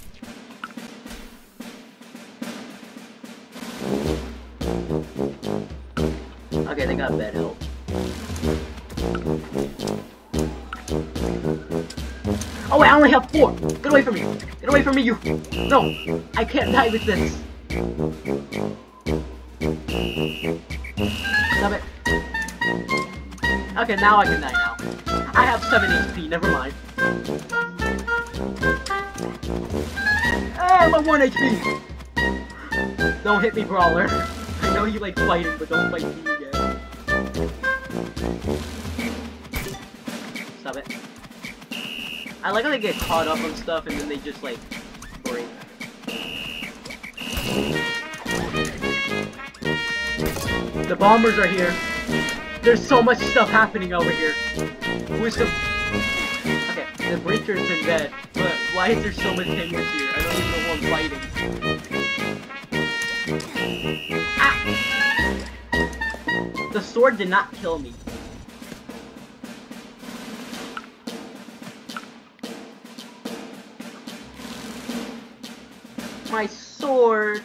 Okay, they got bad help. Oh wait, I only have four! Get away from me! Get away from me, you! No! I can't die with this! Stop it. Okay, now I can die now. I have 7 HP, never mind. Ah, my 1 HP! Don't hit me, Brawler. I know you like fighting, but don't fight me again. Stop it. I like how they get caught up on stuff and then they just like. The bombers are here. There's so much stuff happening over here. Who's the... Okay, the breaker's been dead, but why is there so much penguins here? I don't even know who I'm fighting. Ah! The sword did not kill me. My sword!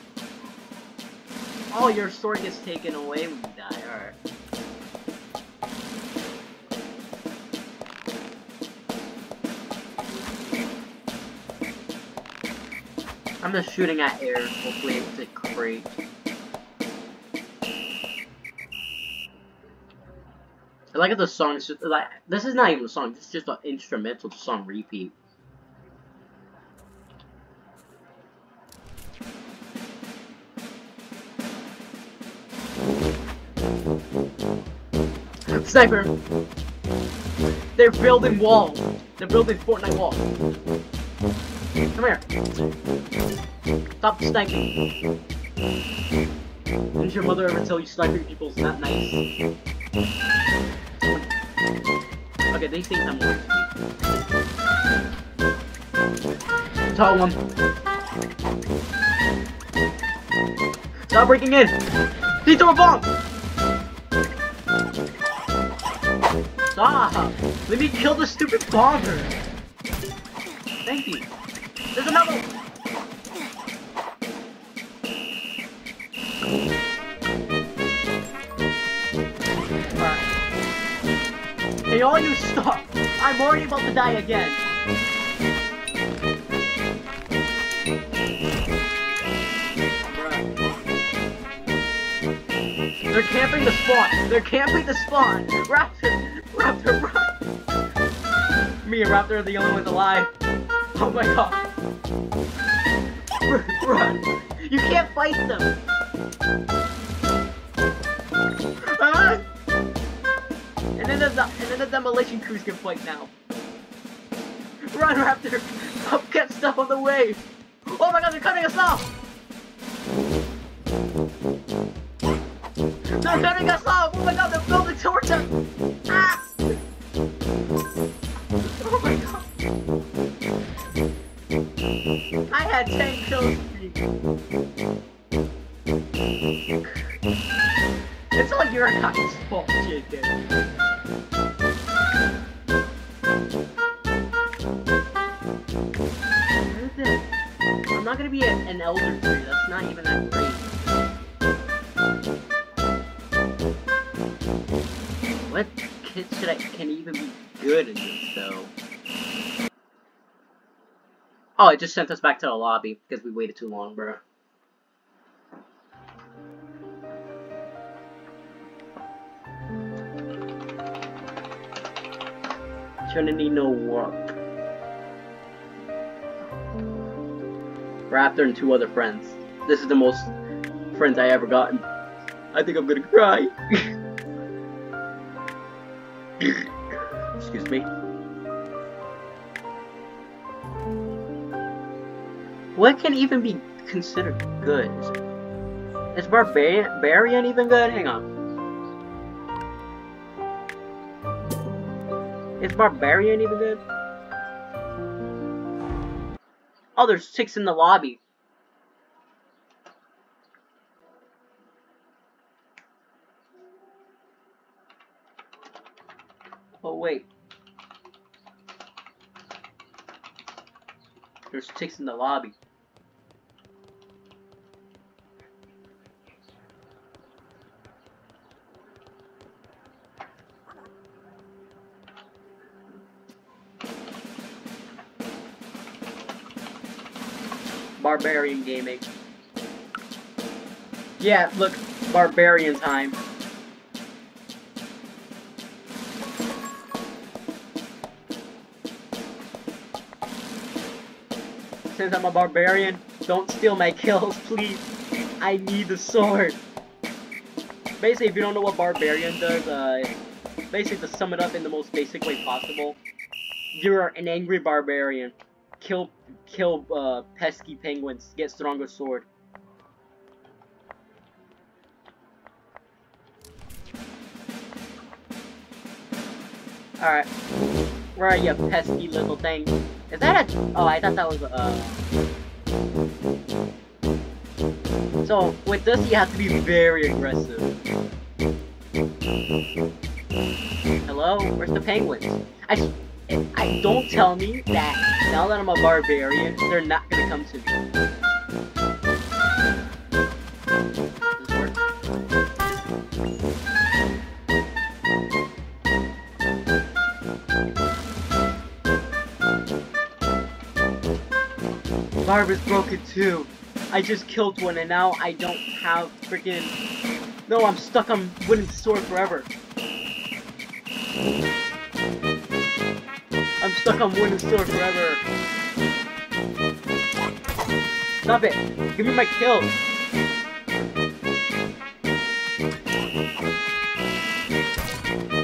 Oh, your sword gets taken away when you die, alright. I'm just shooting at air, hopefully it's a crate. I like how the song is just, like, this is not even a song, this is just an instrumental song repeat. Sniper! They're building walls. They're building Fortnite walls. Come here. Stop sniping. Didn't your mother ever tell you sniping people's not nice? Okay, they think I'm more. Tall one. Stop breaking in! He threw a bomb! Stop! Let me kill the stupid bomber! Thank you. There's another one! Hey, all you stop! I'm already about to die again! They're camping the spawn! They're camping the spawn! Me and Raptor are the only ones alive. Oh my god. Run! You can't fight them! Ah! And then the and then the demolition crews can fight now. Run, Raptor! Stop, get stuff on the way! Oh my god, they're cutting us off! They're cutting us off! Had 10 Oh, it just sent us back to the lobby because we waited too long, bro. Trinity no work. Raptor and two other friends. This is the most friends I ever gotten. I think I'm gonna cry. Excuse me. What can even be considered good? Is, Barbarian, even good? Hang on. Is Barbarian even good? Oh, there's six in the lobby. Oh, wait. There's six in the lobby. Barbarian Gaming. Yeah, look, Barbarian time. Since I'm a barbarian, don't steal my kills, please. I need the sword. Basically, if you don't know what barbarian does, uh, basically to sum it up in the most basic way possible, you're an angry barbarian. Kill, kill, uh, pesky penguins. Get stronger sword. Alright. Where are you, pesky little thing? Is that a... Oh, I thought that was, uh... So, with this, you have to be very aggressive. Hello? Where's the penguins? I... I don't tell me that now that I'm a barbarian, they're not gonna come to me. Work? Barber's broken too. I just killed one and now I don't have freaking. No, I'm stuck on wooden sword forever. I'm stuck on wooden sword forever. Stop it! Give me my kill!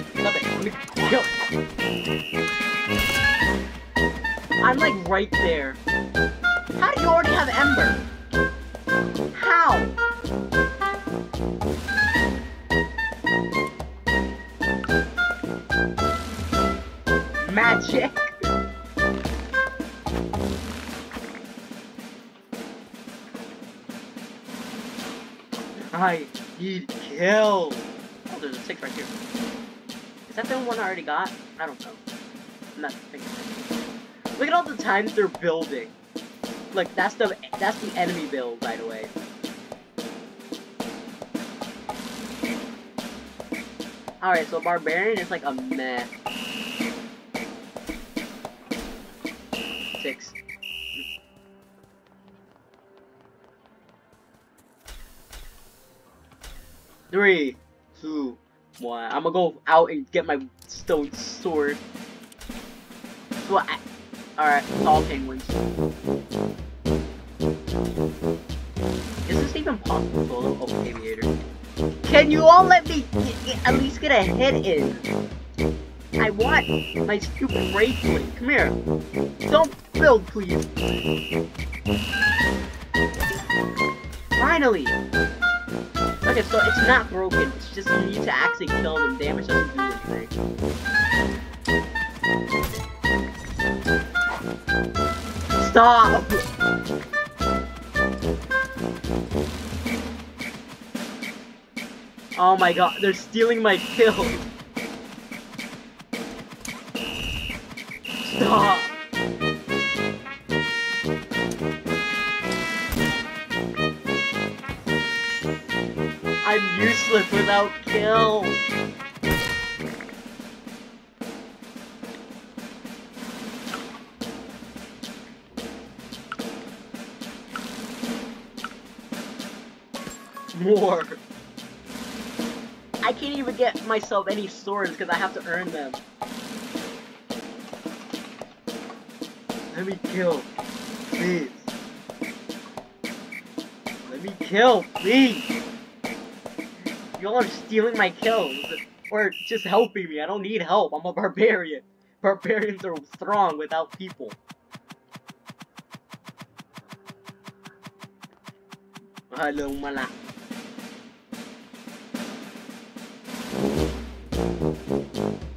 Stop it! Give me kill! right there. How do you already have Ember? How? Magic. I need kill. Oh, there's a six right here. Is that the one I already got? I don't know. I'm not thinking. Look at all the times they're building. Look, that's the that's the enemy build, by the way. Alright, so Barbarian is like a meh. Six. Three, two, one. I'm gonna go out and get my stone sword. So I, alright, all penguins. Is this even possible oh, aviator? Can you all let me at least get a hit in? I want my stupid bracelet. Come here. Don't build, please. Finally! Okay, so it's not broken. It's just you need to actually kill them. Damage doesn't do anything. Stop! Oh my god, they're stealing my kill. Stop! Useless without kill. More. I can't even get myself any swords because I have to earn them. Let me kill, please. Let me kill, please. Y'all are stealing my kills. Or just helping me. I don't need help. I'm a barbarian. Barbarians are strong without people. Hello, mala. These penguins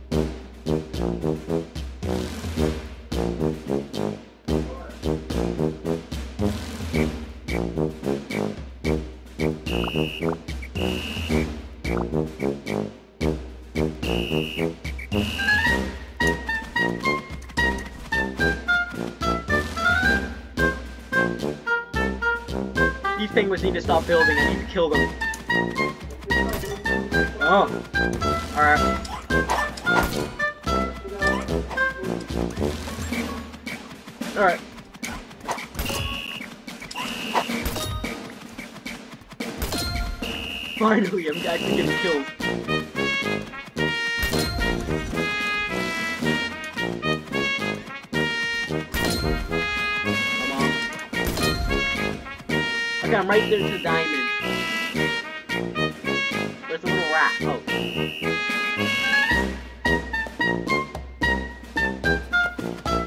to stop building. I need to kill them. Oh. Alright. Alright. Finally, I'm actually getting killed. I'm right there to the diamond. There's a little rat. Oh.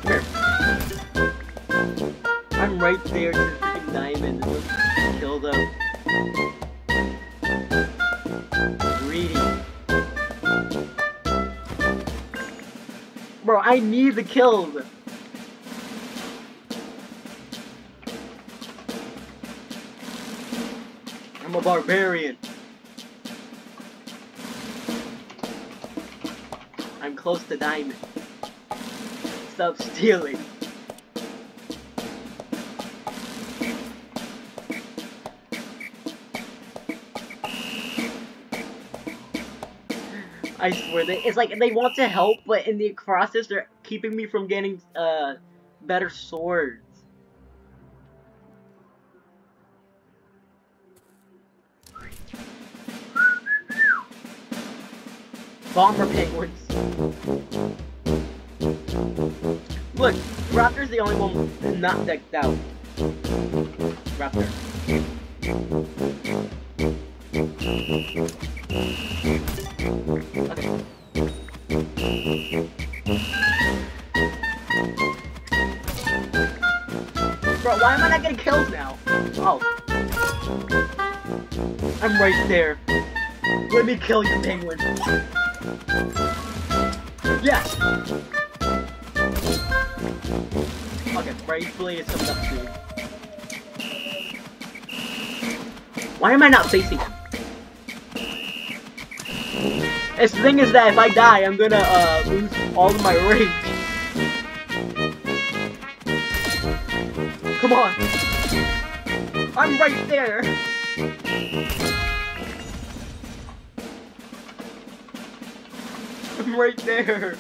Here. I'm right there to the diamond. Kill them. Greedy. Bro, I need the kills. Barbarian. I'm close to diamond. Stop stealing. I swear, they, it's like they want to help, but in the process, they're keeping me from getting uh better swords. Bomber penguins. Look, Raptor's the only one not decked out. Raptor. Bro, why am I not getting kills now. Oh. I'm right there. Let me kill you, penguin. Yes! Okay, Brave is coming up soon. Why am I not facing him? the thing is that if I die, I'm gonna uh, lose all of my rage. Come on. I'm right there. I'm right there.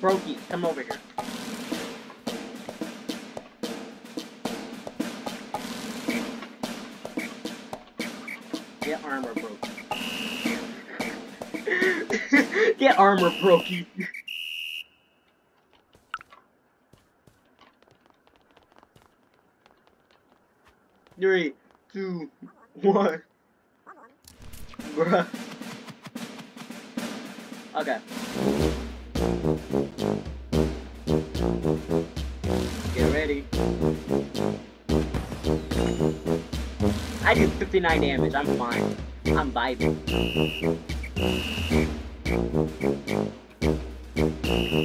Brokey, come over here. Get armor, Brokey. Get armor, Brokey. Three, two, one. Bruh. Okay. Get ready. I do 59 damage, I'm fine. I'm vibing.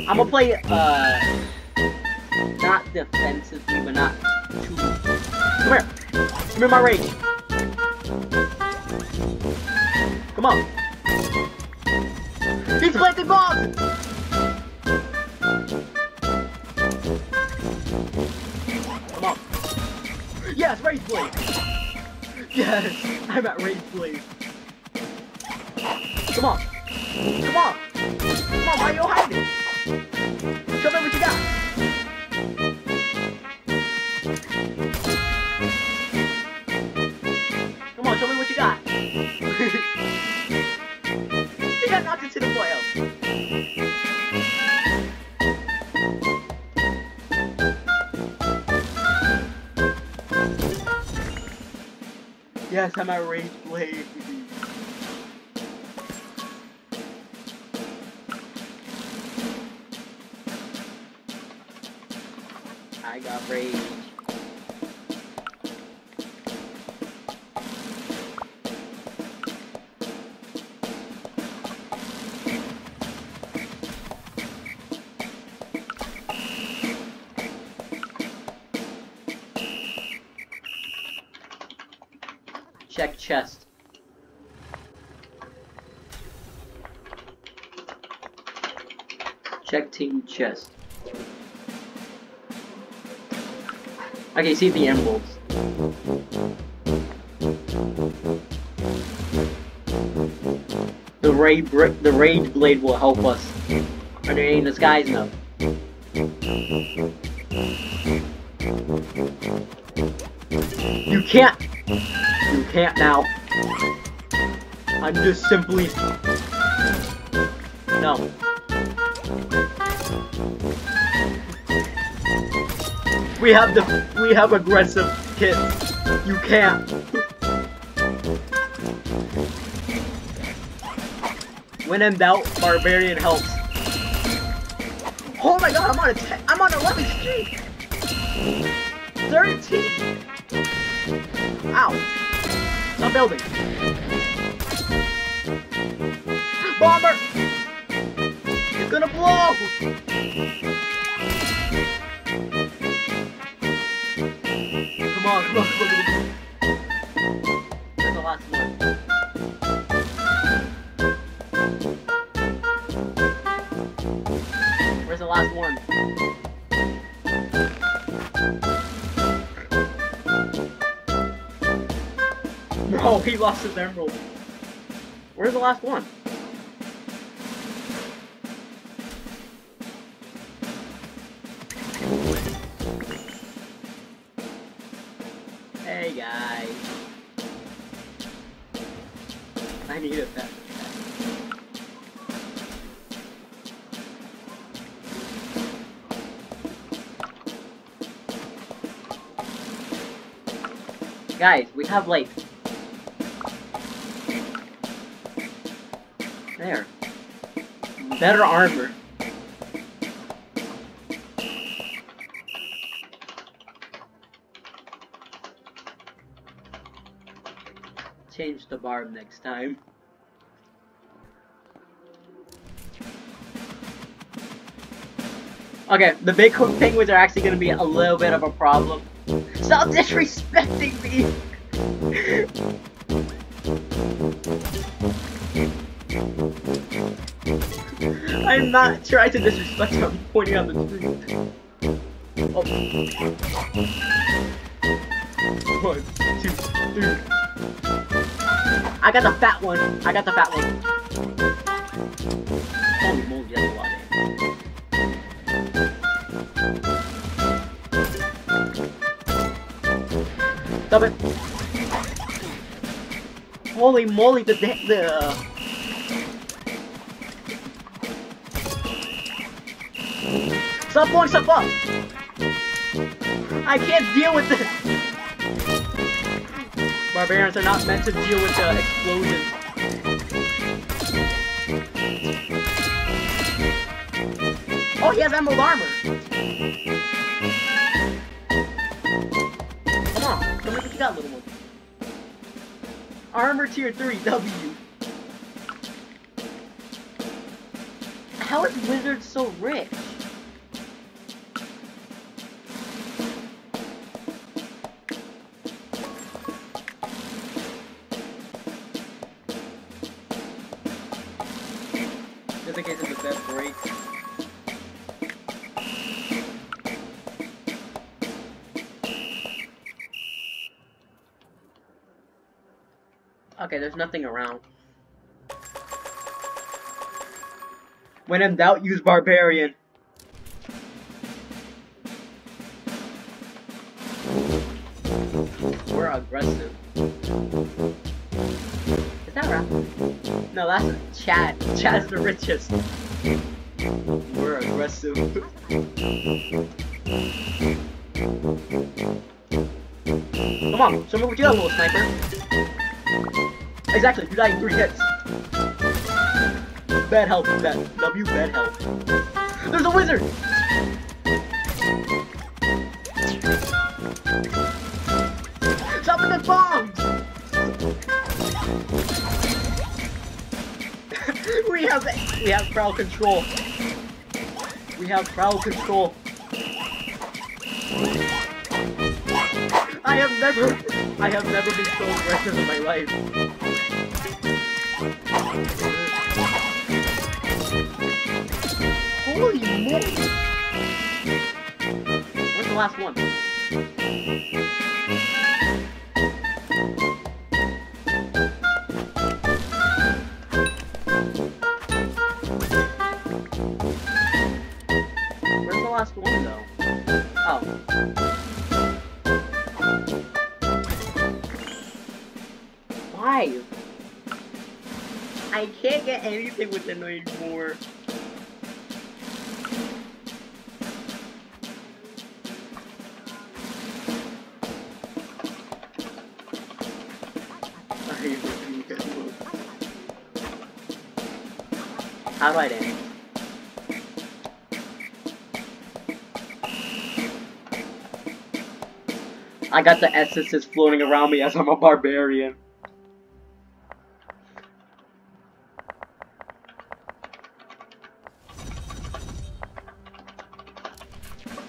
I'm gonna play, uh, not defensively, but not too... Come here! Come here, my rage! Come on! He's planting bombs! Come on! Yes, rage blade! Yes! I'm at rage blade! Come on! Come on! Come on, why are you hiding? You got knocked into the foil! Yes, I'm a rage blade! Chest. Okay, see the emeralds. The raid the raid blade will help us. Are there any disguise no? You can't. You can't now. I'm just simply. No. We have the we have aggressive kids. You can't. When in doubt, barbarian helps. Oh my god, I'm on a I'm on 11 streak. 13. Ow. Stop building. Bomber. It's gonna blow. Come on, come on, come on. Where's the last one? Where's the last one? No, he lost his emerald. Where's the last one? Hey guys. I need a pet. Guys, we have like... There. Better armor. Barb next time. Okay, the big penguins are actually gonna be a little bit of a problem. Stop disrespecting me! I'm not trying to disrespect you, I'm pointing out the truth. Oh. One, two, three. I got the fat one. I got the fat one. Holy moly, that's a lot. Stop it. Holy moly, the the. Uh... Stop blowing stuff up! I can't deal with this! Barbarians are not meant to deal with explosions. Oh, he has emerald armor! Come on, come that little one. Armor tier 3, W. How is Wizard so rich? There's nothing around. When in doubt, use Barbarian. We're aggressive. Is that right? No, that's Chad. Chad's the richest. We're aggressive. Come on, show me what you got, little sniper. Exactly, you died in three hits. Bad health, bad. W, bad health. There's a wizard! Stop with the bombs! we have we have crowd control. We have crowd control. I have never I have never been so aggressive in my life. Where's the last one? Where's the last one though? Oh. Why? I can't get anything with the anymore. How do I dance? I got the essences floating around me as I'm a barbarian.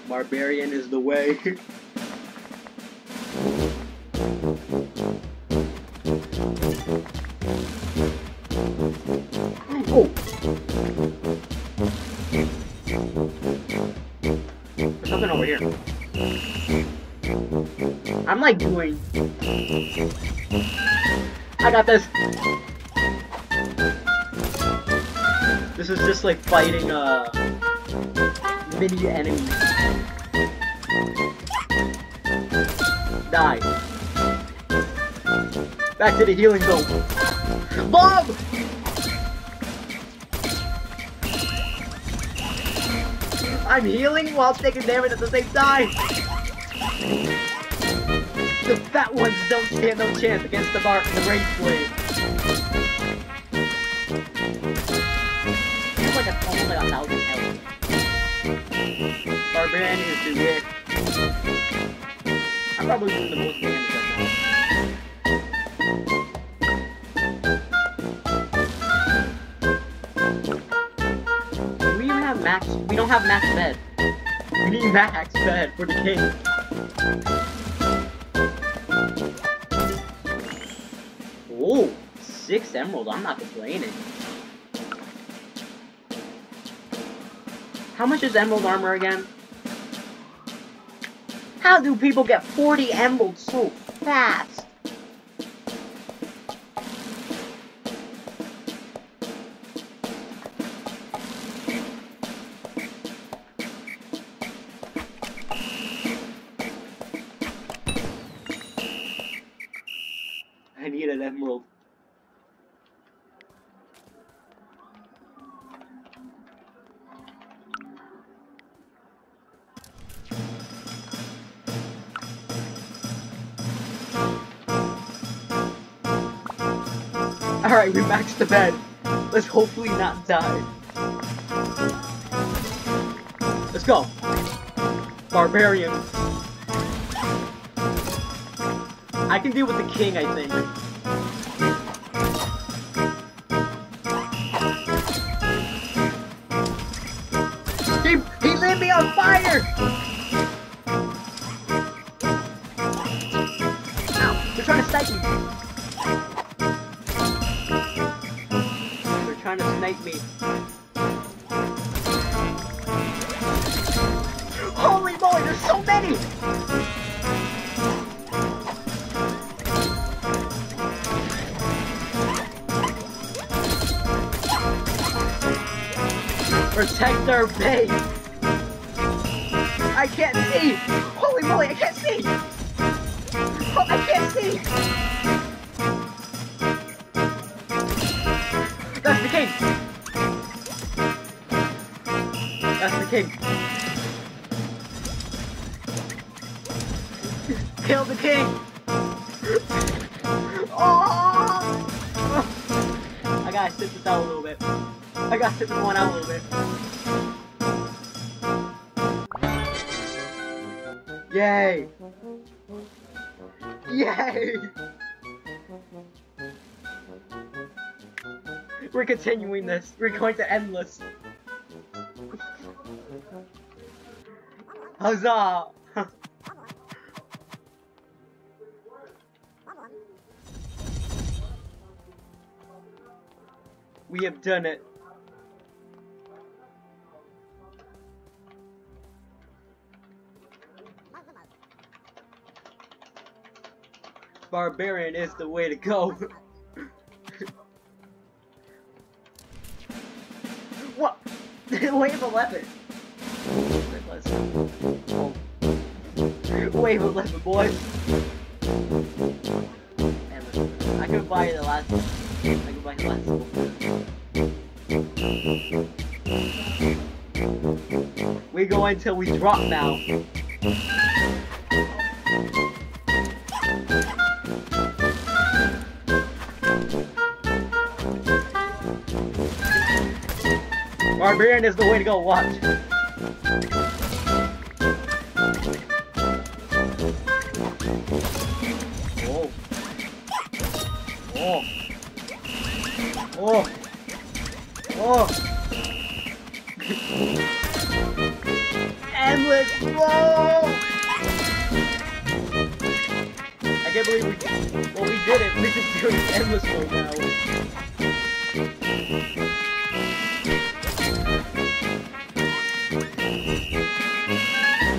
Barbarian is the way. I'm doing. I got this. This is just like fighting uh mini enemies. Die. Back to the healing zone. Bob! I'm healing while taking damage at the same time. Ones don't stand no chance against the bar the. Oh my like a, almost like a thousand health. Barbarian is the weird. I'm probably doing the most damage right now. Max? We don't have max bed. We need max bed for the king. I'm not complaining. How much is emerald armor again? How do people get 40 emeralds so fast? Alright, we maxed the bed. Let's hopefully not die. Let's go. Barbarian. I can deal with the king, I think. Continuing this. We're going to endless. Huzzah! we have done it. Barbarian is the way to go. what? Wave 11. Oh. Wave 11, boys. I could buy the last one. I could buy the last one. We go until we drop now. Barbarian is the way to go, watch. Oh. Oh. Oh. Oh. Endless flow! I can't believe we, well, we did it. We're just doing endless flow now.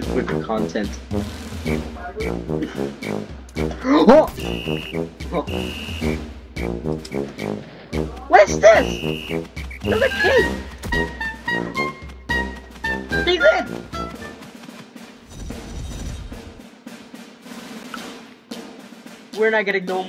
30 minutes worth of content. oh! Oh. What is this? There's a in! We're not getting no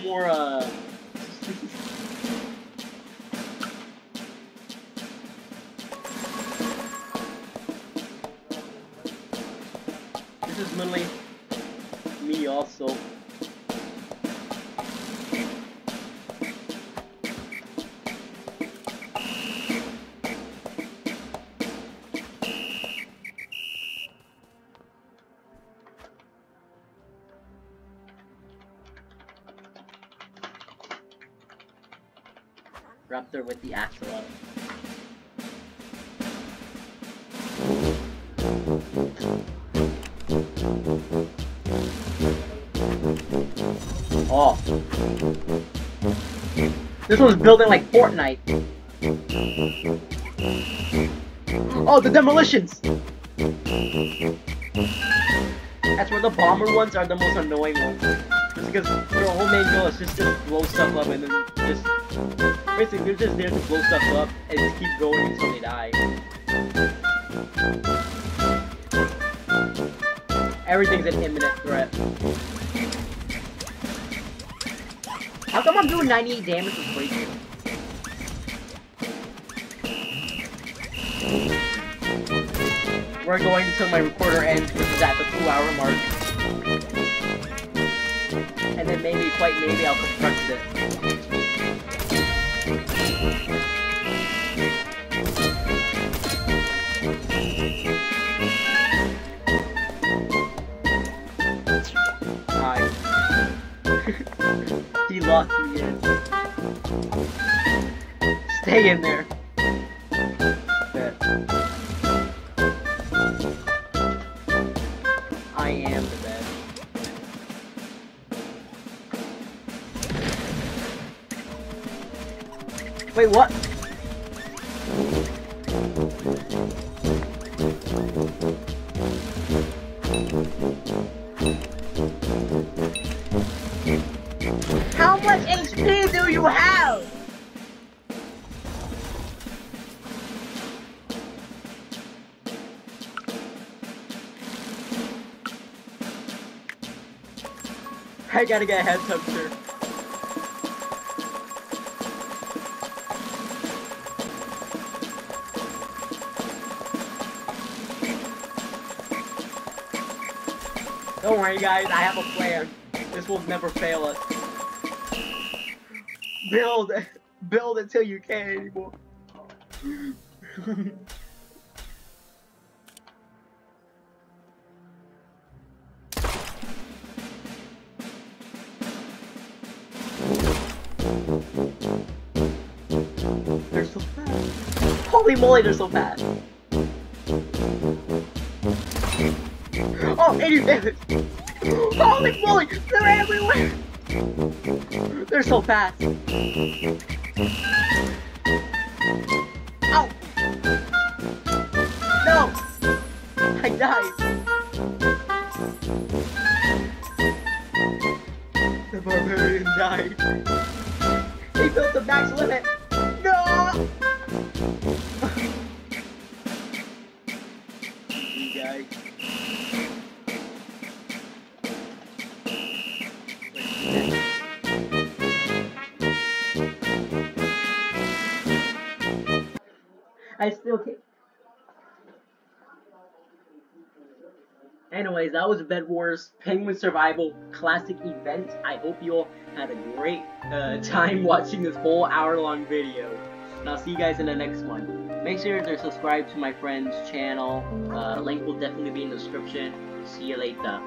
This one's building like Fortnite. Oh, the demolitions! That's where the bomber ones are the most annoying ones. Just because their whole main goal is just to blow stuff up and then just... Basically, they're just there to blow stuff up and just keep going until they die. Everything's an imminent threat. How come I'm doing 98 damage with? We're going until my recorder ends, which is at the two hour mark. And then maybe, quite maybe, I'll confront it. He locked in. Stay in there. I am the bed. Wait, what? Gotta get a head temperature. Don't worry guys, I have a plan. This will never fail us. Build, build until you can't anymore. moly, they're so fast. Oh, 80 damage. Holy moly, they're everywhere. They're so fast. Anyways, that was Bed Wars Penguin Survival Classic Event. I hope you all had a great uh, time watching this whole hour long video. And I'll see you guys in the next one. Make sure to subscribe to my friend's channel. Uh, link will definitely be in the description. See you later.